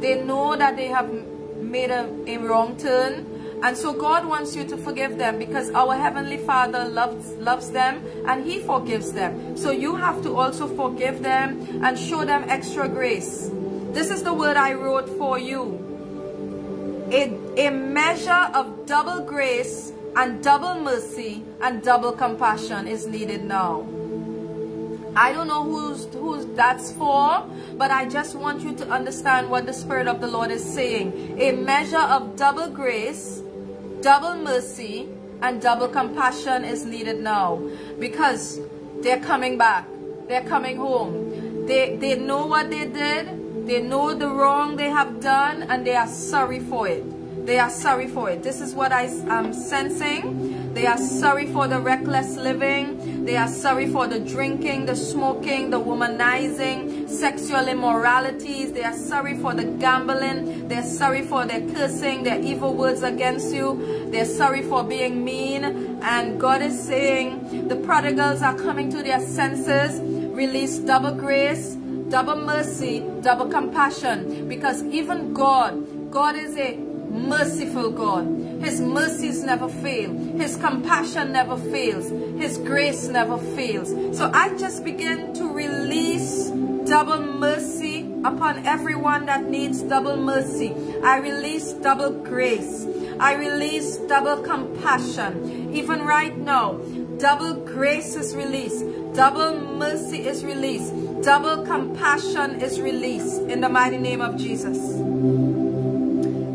They know that they have made a, a wrong turn and so God wants you to forgive them because our Heavenly Father loves, loves them and He forgives them. So you have to also forgive them and show them extra grace. This is the word I wrote for you. A, a measure of double grace and double mercy and double compassion is needed now. I don't know who's, who's that's for, but I just want you to understand what the Spirit of the Lord is saying. A measure of double grace, double mercy, and double compassion is needed now because they're coming back. They're coming home. They, they know what they did they know the wrong they have done and they are sorry for it. They are sorry for it. This is what I am sensing. They are sorry for the reckless living. They are sorry for the drinking, the smoking, the womanizing, sexual immoralities. They are sorry for the gambling. They're sorry for their cursing, their evil words against you. They're sorry for being mean. And God is saying the prodigals are coming to their senses. Release double grace double mercy, double compassion. Because even God, God is a merciful God. His mercies never fail. His compassion never fails. His grace never fails. So I just begin to release double mercy upon everyone that needs double mercy. I release double grace. I release double compassion. Even right now, double grace is released. Double mercy is released. Double compassion is released in the mighty name of Jesus.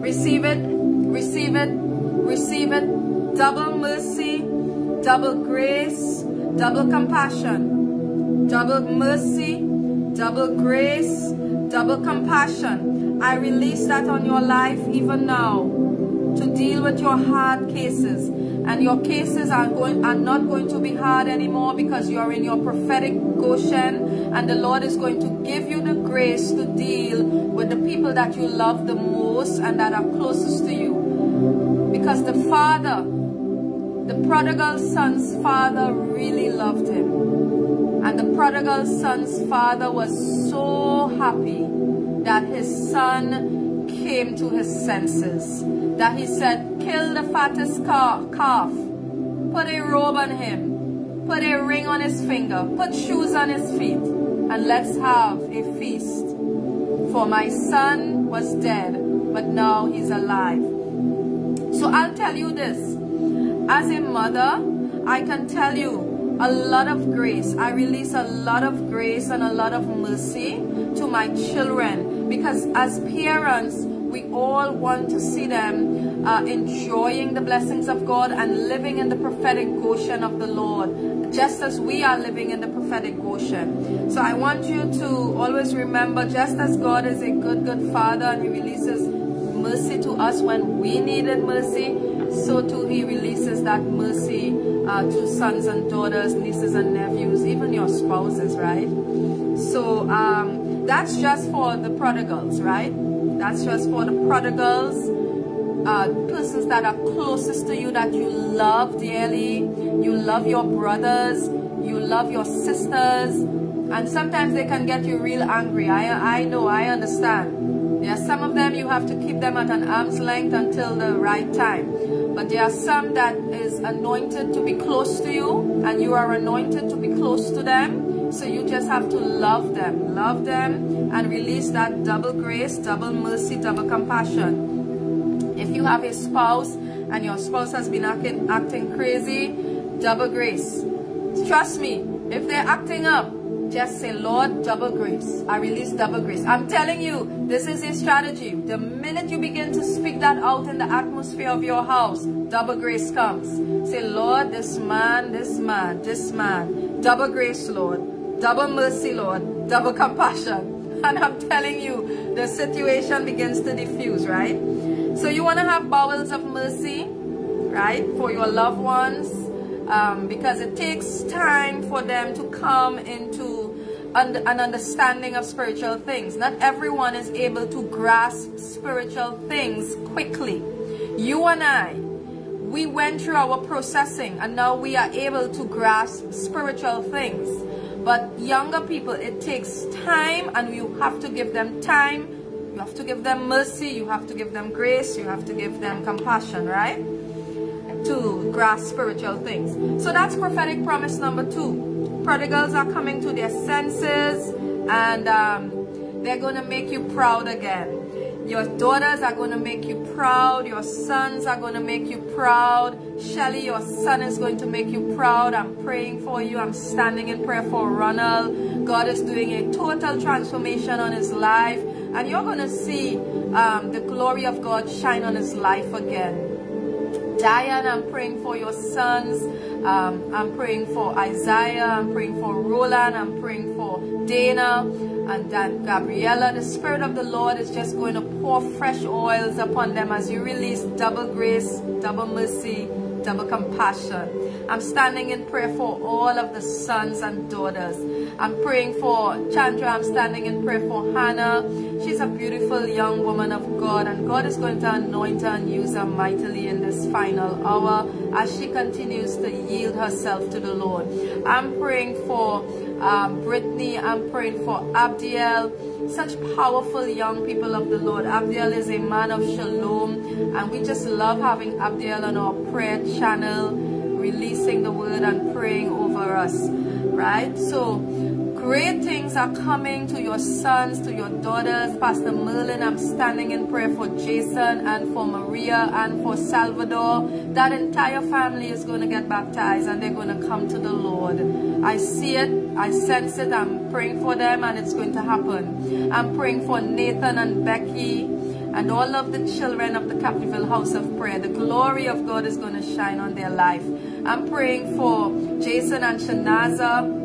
Receive it, receive it, receive it. Double mercy, double grace, double compassion. Double mercy, double grace, double compassion. I release that on your life even now to deal with your hard cases and your cases are going are not going to be hard anymore because you are in your prophetic Goshen. And the Lord is going to give you the grace to deal with the people that you love the most and that are closest to you. Because the father the prodigal son's father really loved him. And the prodigal son's father was so happy that his son came to his senses. That he said, kill the fattest calf, put a robe on him, put a ring on his finger, put shoes on his feet, and let's have a feast. For my son was dead, but now he's alive. So I'll tell you this, as a mother, I can tell you a lot of grace. I release a lot of grace and a lot of mercy to my children because as parents, we all want to see them uh, enjoying the blessings of God and living in the prophetic Goshen of the Lord, just as we are living in the prophetic Goshen. So I want you to always remember, just as God is a good, good Father and He releases mercy to us when we needed mercy, so too he releases that mercy uh, to sons and daughters, nieces and nephews, even your spouses, right? So um, that's just for the prodigals, right? That's just for the prodigals, uh, persons that are closest to you that you love dearly. You love your brothers, you love your sisters, and sometimes they can get you real angry. I, I know, I understand. There are some of them you have to keep them at an arm's length until the right time. But there are some that is anointed to be close to you and you are anointed to be close to them. So you just have to love them, love them and release that double grace, double mercy, double compassion. If you have a spouse and your spouse has been acting, acting crazy, double grace. Trust me, if they're acting up, just say, Lord, double grace. I release double grace. I'm telling you, this is a strategy. The minute you begin to speak that out in the atmosphere of your house, double grace comes. Say, Lord, this man, this man, this man, double grace, Lord. Double mercy, Lord. Double compassion. And I'm telling you, the situation begins to diffuse, right? So you want to have bowels of mercy, right? For your loved ones. Um, because it takes time for them to come into an understanding of spiritual things. Not everyone is able to grasp spiritual things quickly. You and I, we went through our processing and now we are able to grasp spiritual things. But younger people, it takes time and you have to give them time. You have to give them mercy. You have to give them grace. You have to give them compassion, right? To grasp spiritual things. So that's prophetic promise number two prodigals are coming to their senses and um, they're going to make you proud again. Your daughters are going to make you proud. Your sons are going to make you proud. Shelly, your son is going to make you proud. I'm praying for you. I'm standing in prayer for Ronald. God is doing a total transformation on his life. And you're going to see um, the glory of God shine on his life again. Diane, I'm praying for your sons. Um, I'm praying for Isaiah. I'm praying for Roland. I'm praying for Dana and then Gabriella. The Spirit of the Lord is just going to pour fresh oils upon them as you release double grace, double mercy, double compassion. I'm standing in prayer for all of the sons and daughters. I'm praying for Chandra. I'm standing in prayer for Hannah. She's a beautiful young woman of God and God is going to anoint her and use her mightily in this final hour as she continues to yield herself to the Lord. I'm praying for um, Brittany. I'm praying for Abdiel. Such powerful young people of the Lord. Abdiel is a man of shalom. And we just love having Abdiel on our prayer channel, releasing the word and praying over us. Right? So Great things are coming to your sons, to your daughters. Pastor Merlin, I'm standing in prayer for Jason and for Maria and for Salvador. That entire family is going to get baptized and they're going to come to the Lord. I see it. I sense it. I'm praying for them and it's going to happen. I'm praying for Nathan and Becky and all of the children of the Capitol House of Prayer. The glory of God is going to shine on their life. I'm praying for Jason and Shanaza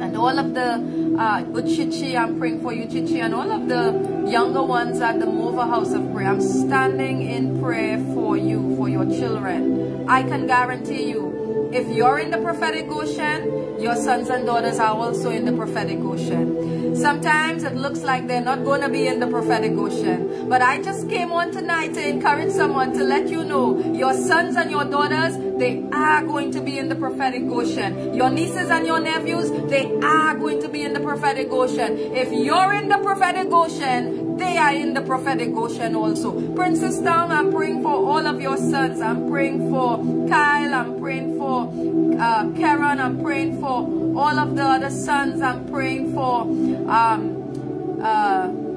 and all of the uh, Uchichi, I'm praying for you, Chichi, and all of the younger ones at the Mova House of Prayer. I'm standing in prayer for you, for your children. I can guarantee you, if you're in the prophetic Goshen, your sons and daughters are also in the prophetic Goshen. Sometimes it looks like they're not going to be in the prophetic Goshen. But I just came on tonight to encourage someone to let you know your sons and your daughters, they are going to be in the prophetic Goshen. Your nieces and your nephews, they are going to be in the prophetic Goshen. If you're in the prophetic Goshen, are in the prophetic Goshen also. Princess Down, I'm praying for all of your sons. I'm praying for Kyle. I'm praying for uh, Karen. I'm praying for all of the other sons. I'm praying for um, uh,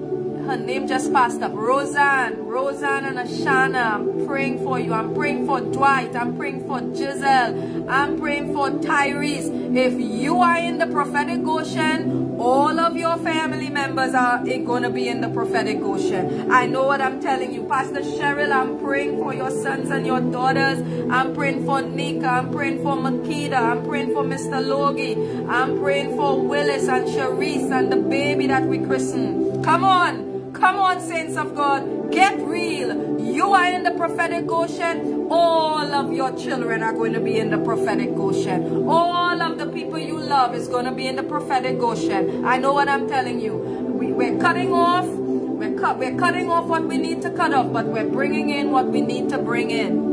her name just passed up. Roseanne, Roseanne and Ashana, I'm praying for you. I'm praying for Dwight. I'm praying for Giselle. I'm praying for Tyrese. If you are in the prophetic Goshen, all of your family members are going to be in the prophetic Goshen. I know what I'm telling you. Pastor Cheryl, I'm praying for your sons and your daughters. I'm praying for Nika. I'm praying for Makita. I'm praying for Mr. Logie. I'm praying for Willis and Sharice and the baby that we christened. Come on. Come on, saints of God. Get real. You are in the prophetic Goshen. All of your children are going to be in the prophetic Goshen. All of the people you love is going to be in the prophetic Goshen. I know what I'm telling you. We, we're cutting off. We're, cut, we're cutting off what we need to cut off, but we're bringing in what we need to bring in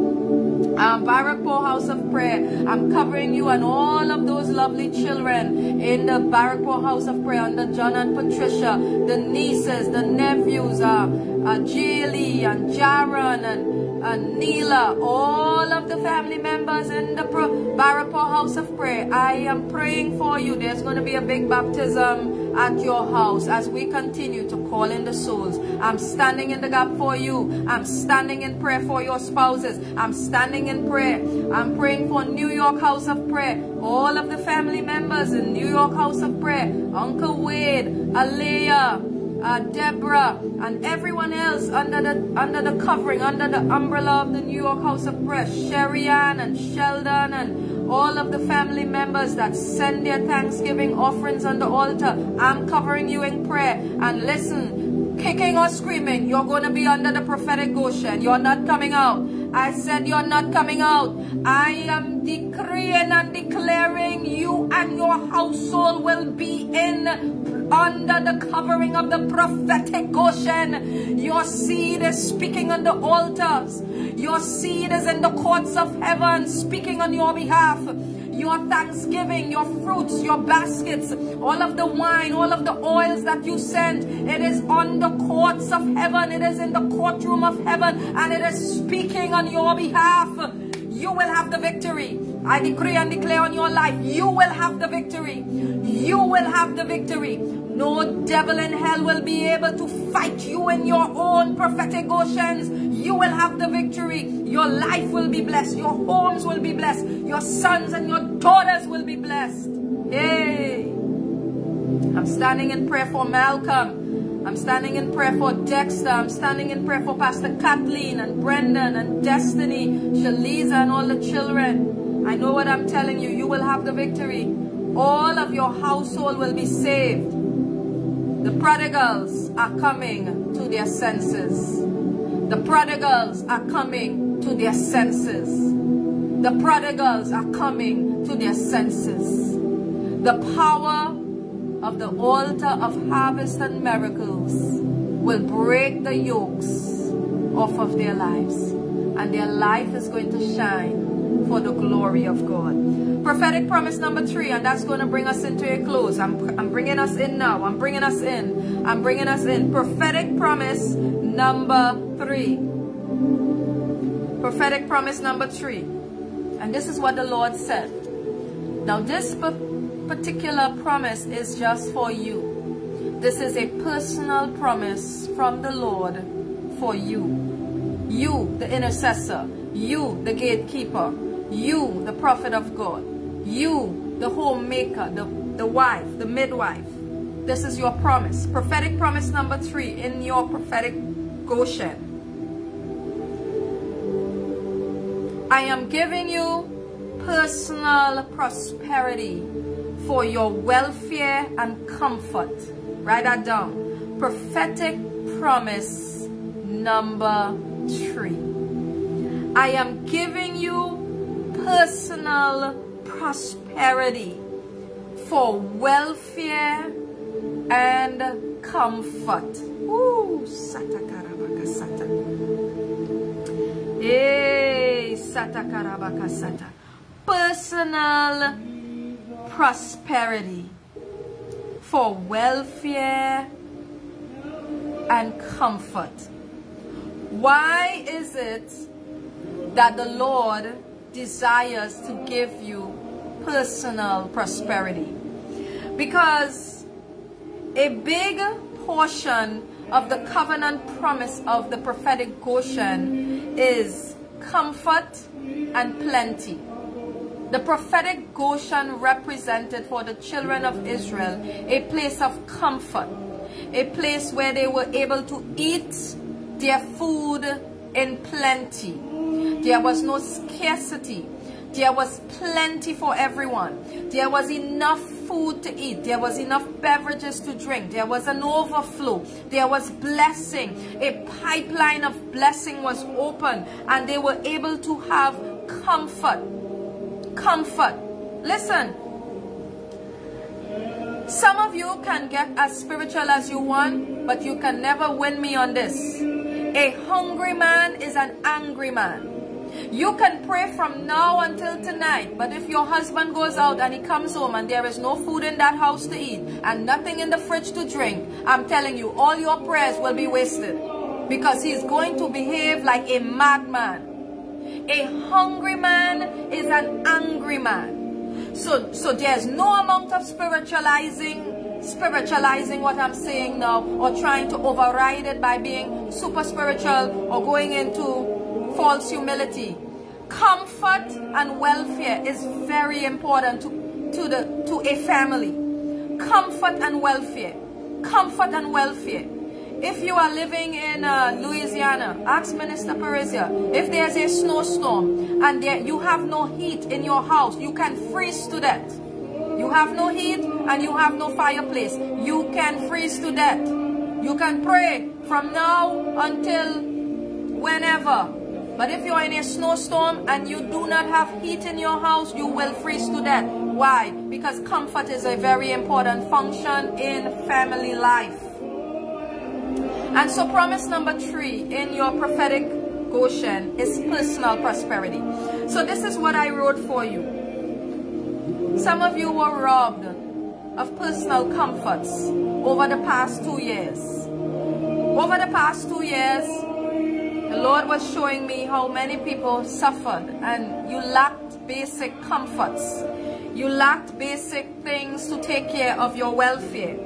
um, Barrackpore House of Prayer. I'm covering you and all of those lovely children in the Barrackpore House of Prayer under John and Patricia, the nieces, the nephews, uh, uh, Jaylee and Jaron and, and Neela, all of the family members in the Barrackpore House of Prayer. I am praying for you. There's going to be a big baptism at your house as we continue to call in the souls. I'm standing in the gap for you. I'm standing in prayer for your spouses. I'm standing in prayer. I'm praying for New York House of Prayer. All of the family members in New York House of Prayer. Uncle Wade, Alea, uh, Deborah, and everyone else under the under the covering, under the umbrella of the New York House of Prayer. Sherry Ann and Sheldon and all of the family members that send their thanksgiving offerings on the altar. I'm covering you in prayer. And listen, kicking or screaming, you're going to be under the prophetic Goshen. You're not coming out. I said you're not coming out. I am decreeing and declaring you and your household will be in under the covering of the prophetic Goshen. Your seed is speaking on the altars. Your seed is in the courts of heaven speaking on your behalf your thanksgiving, your fruits, your baskets, all of the wine, all of the oils that you sent. It is on the courts of heaven. It is in the courtroom of heaven and it is speaking on your behalf. You will have the victory. I decree and declare on your life, you will have the victory. You will have the victory. No devil in hell will be able to fight you in your own prophetic Goshens. You will have the victory. Your life will be blessed. Your homes will be blessed. Your sons and your daughters will be blessed. Hey! I'm standing in prayer for Malcolm. I'm standing in prayer for Dexter. I'm standing in prayer for Pastor Kathleen and Brendan and Destiny, Shaliza and all the children. I know what I'm telling you. You will have the victory. All of your household will be saved. The prodigals are coming to their senses. The prodigals are coming to their senses. The prodigals are coming to their senses. The power of the altar of harvest and miracles will break the yokes off of their lives. And their life is going to shine for the glory of God. Prophetic promise number three, and that's going to bring us into a close. I'm, I'm bringing us in now. I'm bringing us in. I'm bringing us in. Prophetic promise number three. Prophetic promise number three. And this is what the Lord said. Now this particular promise is just for you. This is a personal promise from the Lord for you. You, the intercessor. You, the gatekeeper. You, the prophet of God. You, the homemaker, the, the wife, the midwife. This is your promise. Prophetic promise number three in your prophetic Goshen. I am giving you personal prosperity for your welfare and comfort. Write that down. Prophetic promise number three. I am giving you personal prosperity for welfare and comfort. Ooh, sata karabaka sata. Hey sata Personal prosperity for welfare and comfort. Why is it that the Lord desires to give you personal prosperity? Because a big portion of the covenant promise of the prophetic Goshen is comfort and plenty. The prophetic Goshen represented for the children of Israel a place of comfort, a place where they were able to eat their food in plenty. There was no scarcity. There was plenty for everyone. There was enough food to eat. There was enough beverages to drink. There was an overflow. There was blessing. A pipeline of blessing was open and they were able to have comfort. Comfort. Listen. Some of you can get as spiritual as you want, but you can never win me on this. A hungry man is an angry man. You can pray from now until tonight, but if your husband goes out and he comes home and there is no food in that house to eat and nothing in the fridge to drink, I'm telling you, all your prayers will be wasted because he's going to behave like a madman. A hungry man is an angry man. So, so there's no amount of spiritualizing, spiritualizing what I'm saying now or trying to override it by being super spiritual or going into false humility. Comfort and welfare is very important to, to, the, to a family. Comfort and welfare. Comfort and welfare. If you are living in uh, Louisiana, ask Minister Parisia, if there's a snowstorm and there, you have no heat in your house, you can freeze to death. You have no heat and you have no fireplace. You can freeze to death. You can pray from now until whenever. But if you're in a snowstorm and you do not have heat in your house, you will freeze to death. Why? Because comfort is a very important function in family life. And so promise number three in your prophetic Goshen is personal prosperity. So this is what I wrote for you. Some of you were robbed of personal comforts over the past two years. Over the past two years, the Lord was showing me how many people suffered and you lacked basic comforts. You lacked basic things to take care of your welfare.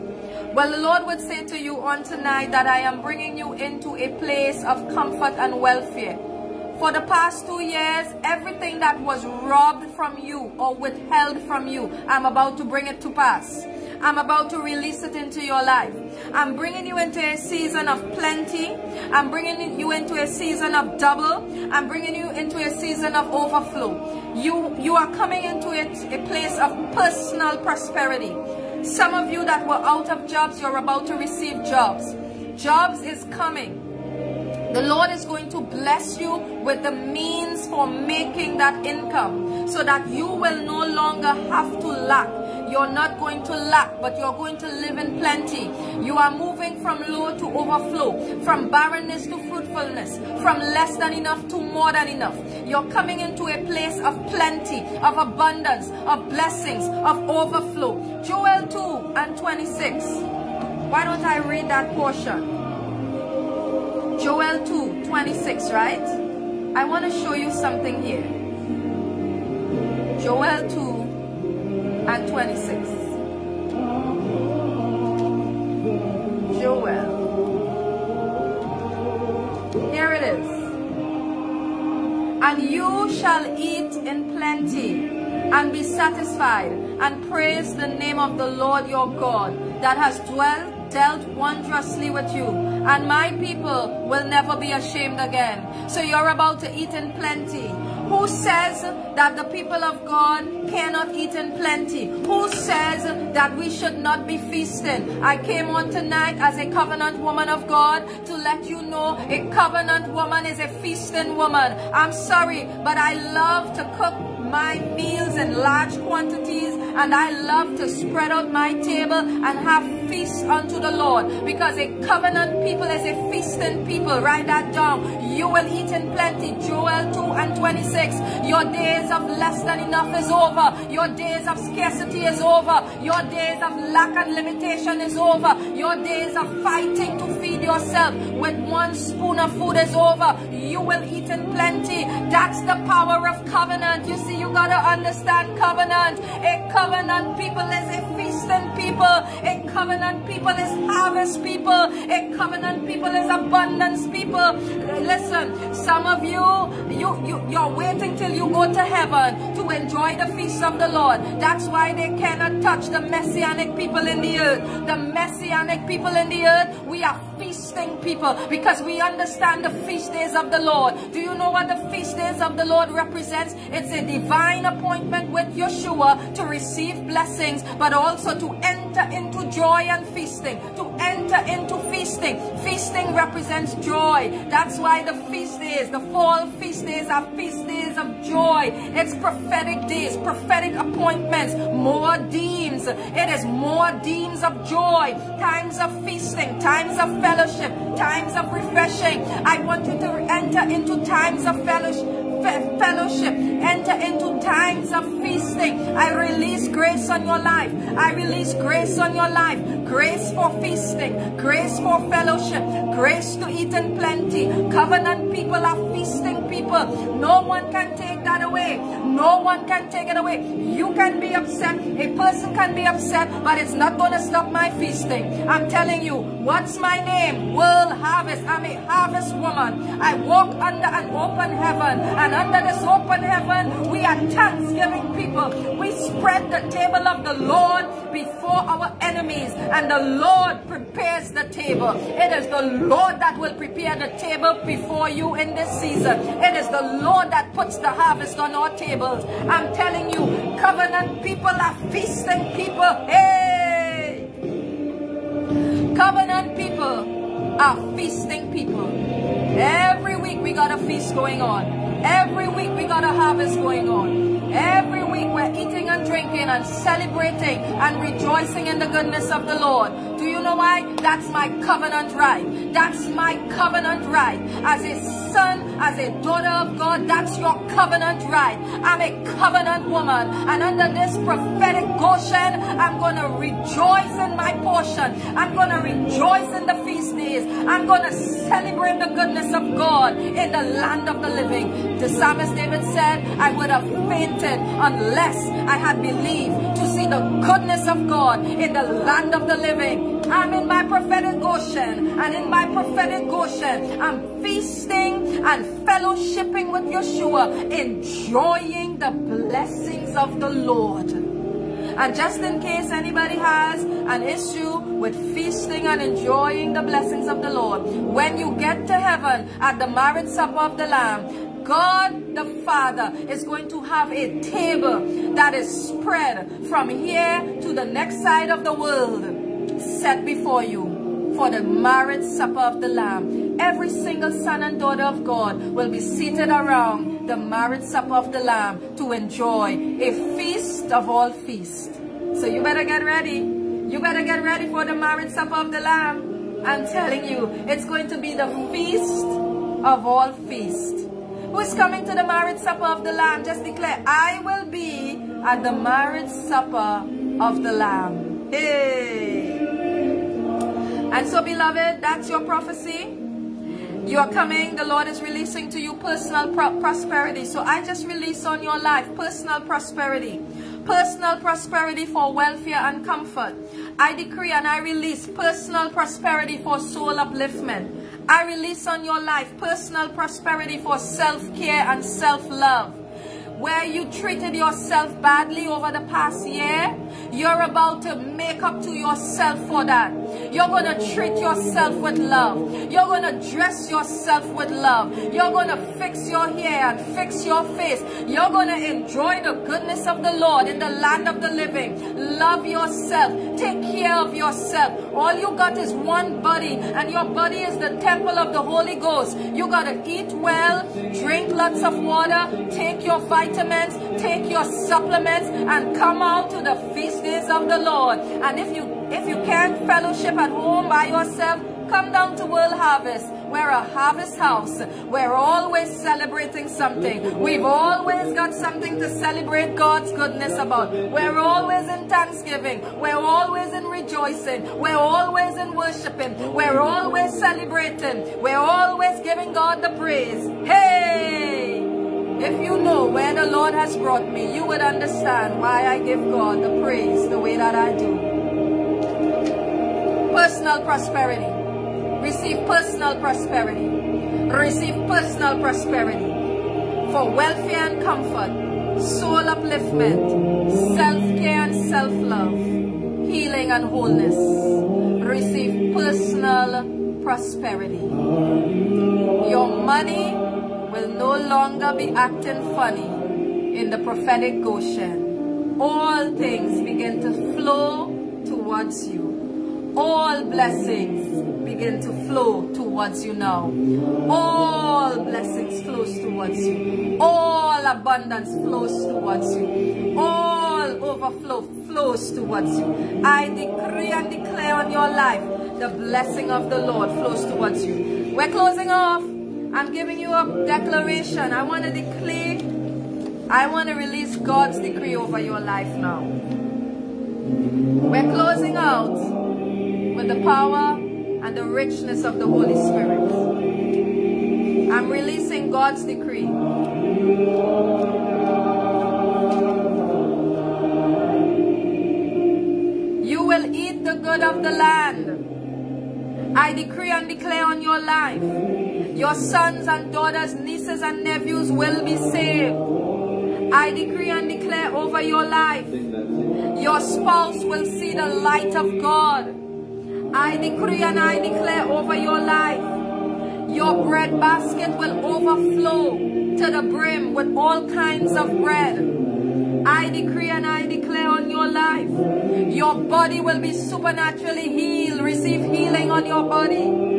Well, the Lord would say to you on tonight that I am bringing you into a place of comfort and welfare. For the past two years, everything that was robbed from you or withheld from you, I'm about to bring it to pass. I'm about to release it into your life. I'm bringing you into a season of plenty. I'm bringing you into a season of double. I'm bringing you into a season of overflow. You, you are coming into a, a place of personal prosperity. Some of you that were out of jobs, you're about to receive jobs. Jobs is coming. The Lord is going to bless you with the means for making that income so that you will no longer have to lack. You're not going to lack, but you're going to live in plenty. You are moving from low to overflow, from barrenness to fruitfulness, from less than enough to more than enough. You're coming into a place of plenty, of abundance, of blessings, of overflow. Joel 2 and 26. Why don't I read that portion? Joel 2, 26, right? I want to show you something here. Joel 2 and 26. Joel. Here it is. And you shall eat in plenty and be satisfied and praise the name of the Lord your God that has dwelt dealt wondrously with you, and my people will never be ashamed again. So you're about to eat in plenty. Who says that the people of God cannot eat in plenty? Who says that we should not be feasting? I came on tonight as a covenant woman of God to let you know a covenant woman is a feasting woman. I'm sorry, but I love to cook my meals in large quantities and I love to spread out my table and have feasts unto the Lord because a covenant people is a feasting people. Write that down. You will eat in plenty. Joel 2 and 26. Your days of less than enough is over. Your days of scarcity is over. Your days of lack and limitation is over. Your days of fighting to feed yourself with one spoon of food is over. You will eat in plenty. That's the power of covenant. You see, you gotta understand covenant. A covenant people is a feasting people. A covenant people is harvest people. A covenant people is abundance people. Listen, some of you, you, you, you're waiting till you go to heaven to enjoy the feast of the Lord. That's why they cannot touch the messianic people in the earth. The messianic people in the earth, we are feasting people because we understand the feast days of the Lord. Do you know what the feast days of the Lord represents? It's a divine appointment with Yeshua to receive blessings, but also to enter into joy and feasting. To enter into feasting. Feasting represents joy. That's why the feast days, the fall feast days are feast days of joy. It's prophetic days, prophetic appointments, more deems. It is more deems of joy, times of feasting, times of fellowship, times of refreshing. I want you to enter into times of fellowship fellowship. Enter into times of feasting. I release grace on your life. I release grace on your life. Grace for feasting. Grace for fellowship. Grace to eat in plenty. Covenant people are feasting people. No one can take that away. No one can take it away. You can be upset. A person can be upset, but it's not going to stop my feasting. I'm telling you, what's my name? World Harvest. I'm a harvest woman. I walk under an open heaven and under this open heaven, we are thanksgiving people. We spread the table of the Lord before our enemies, and the Lord prepares the table. It is the Lord that will prepare the table before you in this season. It is the Lord that puts the harvest on our tables. I'm telling you, covenant people are feasting people. Hey! Covenant people are feasting people. Every week we got a feast going on. Every week we got a harvest going on. Every week we're eating and drinking and celebrating and rejoicing in the goodness of the Lord. Do you know why? That's my covenant right. That's my covenant right. As a son, as a daughter of God, that's your covenant right. I'm a covenant woman. And under this prophetic Goshen, I'm going to rejoice in my portion. I'm going to rejoice in the feast days. I'm going to celebrate the goodness of God in the land of the living. The psalmist David said, I would have fainted unless I had believed to see the goodness of God in the land of the living. I'm in my prophetic Goshen. And in my prophetic Goshen, I'm feasting and fellowshipping with Yeshua, enjoying the blessings of the Lord. And just in case anybody has an issue with feasting and enjoying the blessings of the Lord, when you get to heaven at the marriage supper of the Lamb, God the Father is going to have a table that is spread from here to the next side of the world set before you for the marriage supper of the Lamb. Every single son and daughter of God will be seated around the marriage supper of the Lamb to enjoy a feast of all feasts. So you better get ready. You better get ready for the marriage supper of the Lamb. I'm telling you, it's going to be the feast of all feasts. Who is coming to the marriage supper of the Lamb? Just declare, I will be at the marriage supper of the Lamb. Hey! And so, beloved, that's your prophecy. You are coming. The Lord is releasing to you personal pro prosperity. So I just release on your life personal prosperity. Personal prosperity for welfare and comfort. I decree and I release personal prosperity for soul upliftment. I release on your life personal prosperity for self-care and self-love where you treated yourself badly over the past year, you're about to make up to yourself for that. You're going to treat yourself with love. You're going to dress yourself with love. You're going to fix your hair and fix your face. You're going to enjoy the goodness of the Lord in the land of the living. Love yourself. Take care of yourself. All you got is one body and your body is the temple of the Holy Ghost. You got to eat well, drink lots of water, take your vitamins, take your supplements and come out to the days of the Lord. And if you if you can't fellowship at home by yourself, come down to World Harvest. We're a harvest house. We're always celebrating something. We've always got something to celebrate God's goodness about. We're always in thanksgiving. We're always in rejoicing. We're always in worshiping. We're always celebrating. We're always giving God the praise. Hey! If you know where the Lord has brought me, you would understand why I give God the praise the way that I do. Personal prosperity. Receive personal prosperity. Receive personal prosperity. For welfare and comfort, soul upliftment, self-care and self-love, healing and wholeness. receive personal prosperity. Your money will no longer be acting funny in the prophetic Goshen. All things begin to flow towards you. All blessings begin to flow towards you now. All blessings flows towards you. All abundance flows towards you. All overflow flows towards you. I decree and declare on your life the blessing of the Lord flows towards you. We're closing off. I'm giving you a declaration. I want to declare, I want to release God's decree over your life now. We're closing out with the power and the richness of the Holy Spirit. I'm releasing God's decree. You will eat the good of the land. I decree and declare on your life, your sons and daughters, nieces and nephews will be saved. I decree and declare over your life, your spouse will see the light of God. I decree and I declare over your life, your bread basket will overflow to the brim with all kinds of bread. I decree and I declare on your life, your body will be supernaturally healed. Receive healing on your body.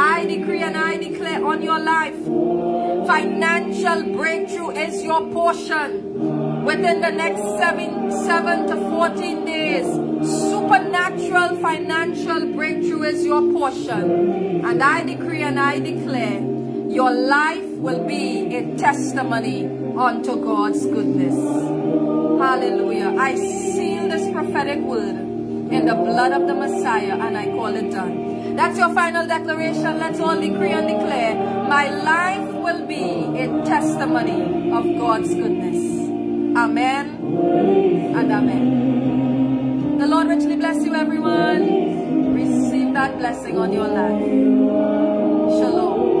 I decree and I declare on your life, financial breakthrough is your portion. Within the next seven, seven to 14 days, supernatural financial breakthrough is your portion. And I decree and I declare, your life will be a testimony unto God's goodness. Hallelujah. I seal this prophetic word in the blood of the Messiah and I call it done. That's your final declaration. Let's all decree and declare, my life will be a testimony of God's goodness. Amen and amen. The Lord richly bless you everyone. Receive that blessing on your life. Shalom.